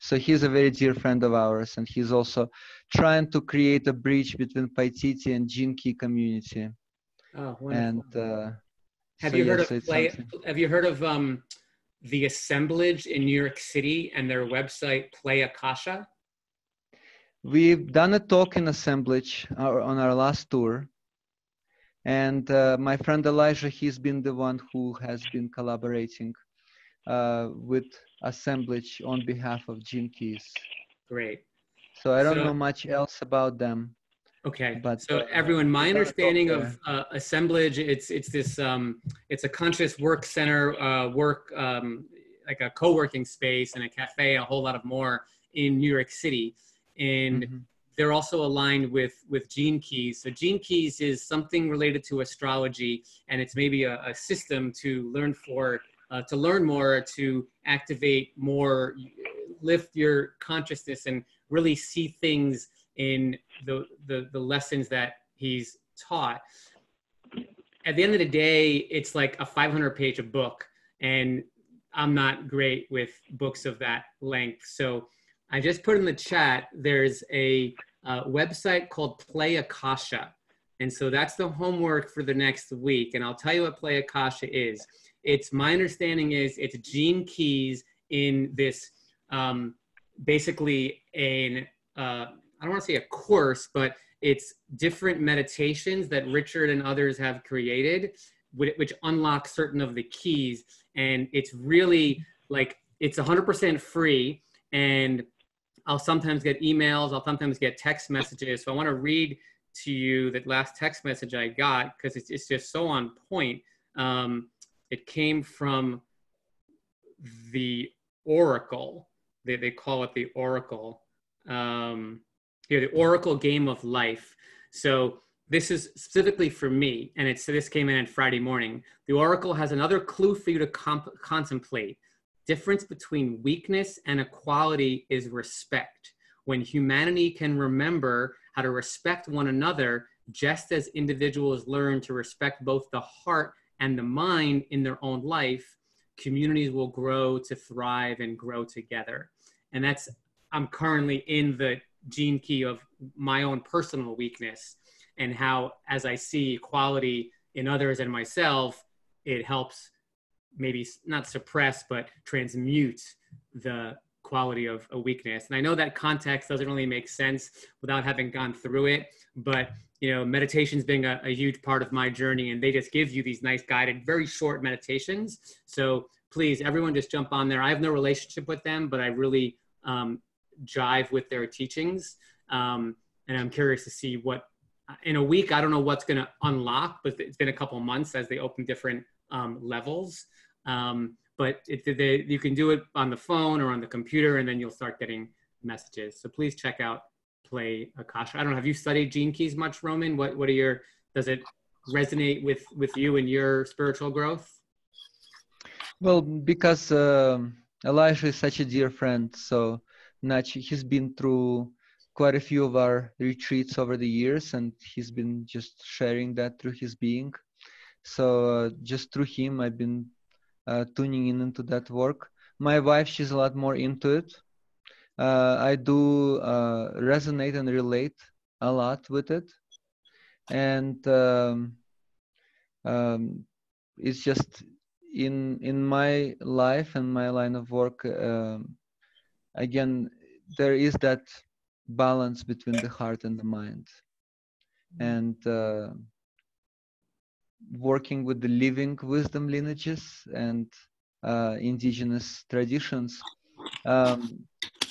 So he's a very dear friend of ours, and he's also trying to create a bridge between Paititi and Gene Key community. Oh, wonderful. And uh, have so you heard yes, of it's Play? something- Have you heard of um, the Assemblage in New York City and their website Play Akasha? We've done a talk in assemblage our, on our last tour. And uh, my friend Elijah, he's been the one who has been collaborating uh, with assemblage on behalf of Gene Keys. Great. So I don't So- know much else about them. Okay, But, so uh, everyone, my understanding of uh, assemblage, it's it's this um, it's a conscious work center, uh, work um, like a co-working space and a cafe, a whole lot of more in New York City, and Mhm. They're also aligned with with Gene Keys. So Gene Keys is something related to astrology, and it's maybe a, a system to learn for uh, to learn more, to activate more, lift your consciousness, and really see things in the the, the lessons that he's taught. At the end of the day, it's like a 500 page book, and I'm not great with books of that length. So I just put in the chat. There's a uh, website called Play Akasha, and so that's the homework for the next week. And I'll tell you what Play Akasha is. It's my understanding is it's Gene Keys in this um, basically an uh, I don't want to say a course, but it's different meditations that Richard and others have created, which, which unlock certain of the keys. And it's really like it's 100% free. And I'll sometimes get emails, I'll sometimes get text messages. So I want to read to you that last text message I got because it's, it's just so on point. Um, it came from the Oracle. They, they call it the Oracle. Um, here, the Oracle Game of Life. So this is specifically for me, and it's this came in on Friday morning. The Oracle has another clue for you to comp- contemplate. Difference between weakness and equality is respect. When humanity can remember how to respect one another, just as individuals learn to respect both the heart and the mind in their own life, communities will grow to thrive and grow together. And that's, I'm currently in the gene key of my own personal weakness and how, as I see equality in others and myself, it helps maybe not suppress, but transmute the quality of a weakness. And I know that context doesn't really make sense without having gone through it, but you know, meditation's been a, a huge part of my journey, and they just give you these nice guided, very short meditations. So please, everyone, just jump on there. I have no relationship with them, but I really um, jive with their teachings, um, and I'm curious to see what in a week. I don't know what's going to unlock, but it's been a couple months as they open different um, levels. Um, but it, they, you can do it on the phone or on the computer, and then you'll start getting messages. So please check out play Akasha. I don't know. Have you studied gene keys much, Roman? What What are your Does it resonate with with you and your spiritual growth? Well, because um Elijah is such a dear friend, so Nachi, he's been through quite a few of our retreats over the years, and he's been just sharing that through his being. So uh, just through him, I've been tuning in into that work. My wife, she's a lot more into it. Uh, I do uh, resonate and relate a lot with it, and um, um, it's just in in my life and my line of work. Um, again, there is that balance between the heart and the mind, and uh, working with the living wisdom lineages and uh, indigenous traditions. Um,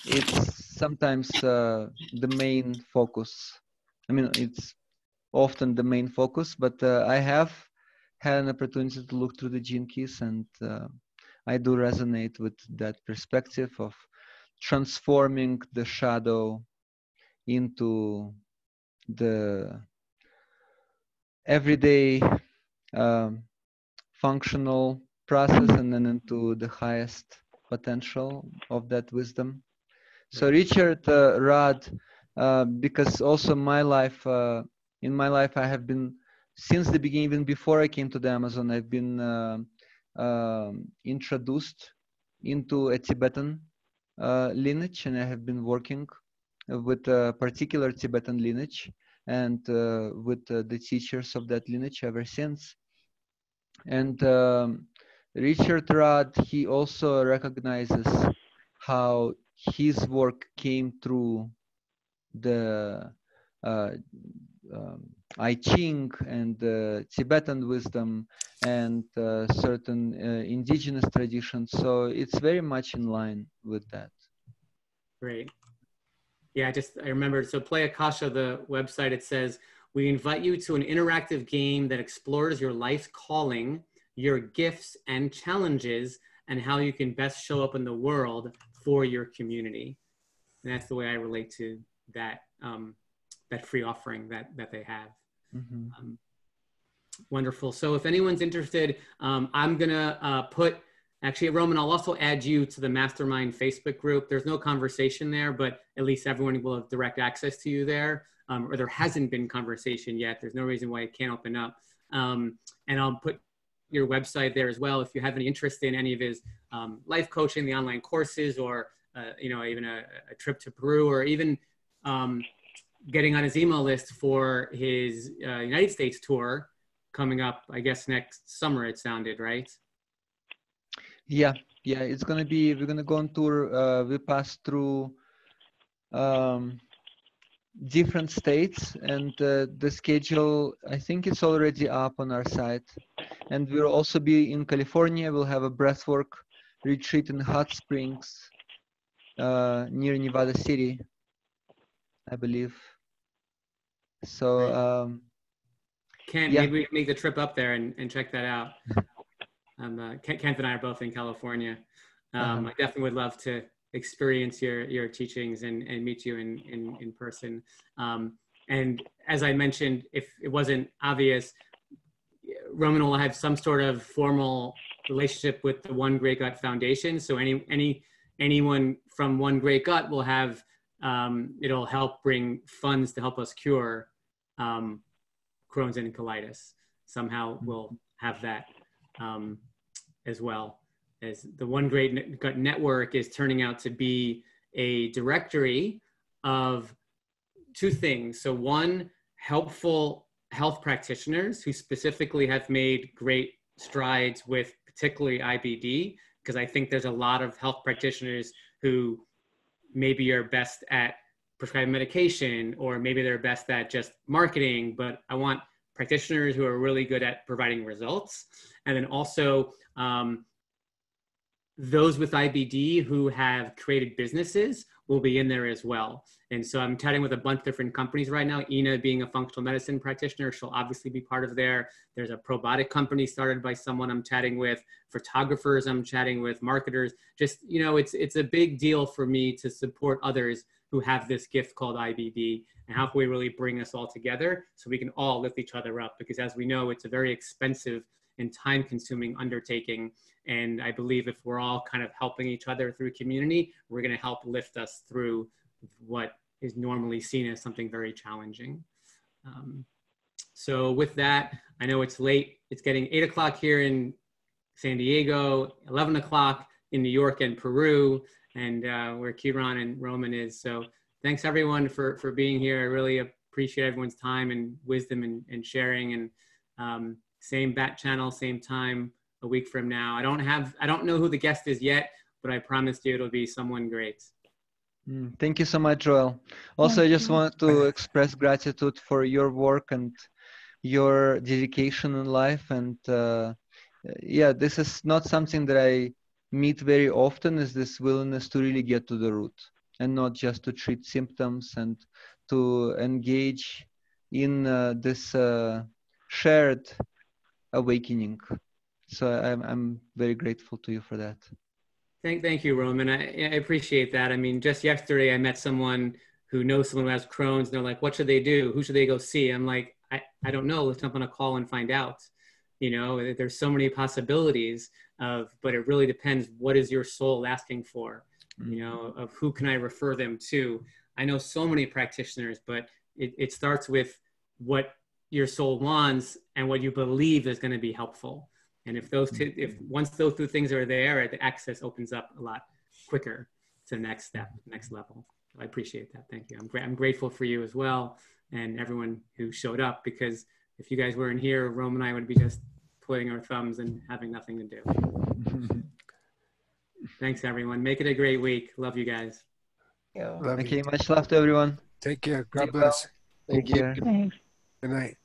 it's sometimes uh, the main focus. I mean, it's often the main focus, but uh, I have had an opportunity to look through the gene keys and uh, I do resonate with that perspective of transforming the shadow into the everyday um, functional process and then into the highest potential of that wisdom. So Richard uh, Rudd, uh, because also my life, uh, in my life, I have been since the beginning, even before I came to the Amazon, I've been uh, um, introduced into a Tibetan uh, lineage, and I have been working with a particular Tibetan lineage and uh, with the teachers of that lineage ever since. And um, Richard Rudd, he also recognizes how his work came through the uh, um, I Ching and uh, Tibetan wisdom and uh, certain uh, indigenous traditions. So it's very much in line with that. Great. Yeah, I just I remember. So Play Akasha, the website, it says we invite you to an interactive game that explores your life's calling, your gifts and challenges, and how you can best show up in the world for your community. And that's the way I relate to that um, that free offering that that they have. Mm-hmm. Um, wonderful. So if anyone's interested, um, I'm gonna uh, put actually Roman. I'll also add you to the Mastermind Facebook group. There's no conversation there, but at least everyone will have direct access to you there. Um, or there hasn't been conversation yet. There's no reason why it can't open up. Um, and I'll put your website there as well if you have any interest in any of his um, life coaching, the online courses, or uh, you know even a, a, trip to Peru, or even um, getting on his email list for his uh, United States tour coming up, I guess next summer. It sounded right. Yeah, yeah, it's gonna be. We're gonna go on tour. Uh, we pass through um, different states, and uh, the schedule. I think it's already up on our site, and we'll also be in California. We'll have a breathwork retreat in Hot Springs uh, near Nevada City, I believe. So um, yeah. maybe we make the trip up there and, and check that out. um, uh, Kent, Kent, and I are both in California. Um, uh-huh. I definitely would love to experience your your teachings and, and meet you in in, in person. Um, and as I mentioned, if it wasn't obvious, Roman will have some sort of formal relationship with the One Great Gut Foundation. So any any anyone from One Great Gut will have um, it'll help bring funds to help us cure um, Crohn's and colitis. Somehow we'll have that um, as well. As the One Great Gut Network is turning out to be a directory of two things. So one, helpful health practitioners who specifically have made great strides with particularly IBD, because I think there's a lot of health practitioners who maybe are best at prescribing medication or maybe they're best at just marketing, but I want practitioners who are really good at providing results. And then also um, those with IBD who have created businesses will be in there as well. And so I'm chatting with a bunch of different companies right now. Ina being a functional medicine practitioner, she'll obviously be part of there. There's a probiotic company started by someone I'm chatting with, photographers I'm chatting with, marketers. Just, you know, it's it's a big deal for me to support others who have this gift called IBD and how can we really bring us all together so we can all lift each other up because as we know it's a very expensive and time consuming undertaking and I believe if we're all kind of helping each other through community we're going to help lift us through what is normally seen as something very challenging. Um, so with that, I know it's late. It's getting eight o'clock here in San Diego, 11 o'clock in New York and Peru, and uh, where Kiran and Roman is. So thanks everyone for, for being here. I really appreciate everyone's time and wisdom and, and sharing and um, same bat channel, same time a week from now. I don't have, I don't know who the guest is yet, but I promise you it'll be someone great. Mm, thank you so much, Joel. Also, I just want to express gratitude for your work and your dedication in life. And uh, yeah, this is not something that I meet very often is this willingness to really get to the root and not just to treat symptoms and to engage in uh, this uh, shared awakening. So I'm, I'm very grateful to you for that. Thank, thank you, Roman. I, I appreciate that. I mean, just yesterday I met someone who knows someone who has Crohn's, and they're like, "What should they do? Who should they go see?" I'm like, "I, I don't know. Let's jump on a call and find out." You know, there's so many possibilities of, but it really depends. What is your soul asking for? Mm-hmm. You know, of who can I refer them to? I know so many practitioners, but it, it starts with what your soul wants and what you believe is going to be helpful. And if those two, if once those two things are there, the access opens up a lot quicker to the next step, next level. I appreciate that. Thank you. I'm, gra- I'm grateful for you as well and everyone who showed up because if you guys weren't here, Rome and I would be just twiddling our thumbs and having nothing to do. Thanks, everyone. Make it a great week. Love you guys. Love okay, you. much love to everyone. Take care. God bless. Take care. Thanks. Good night.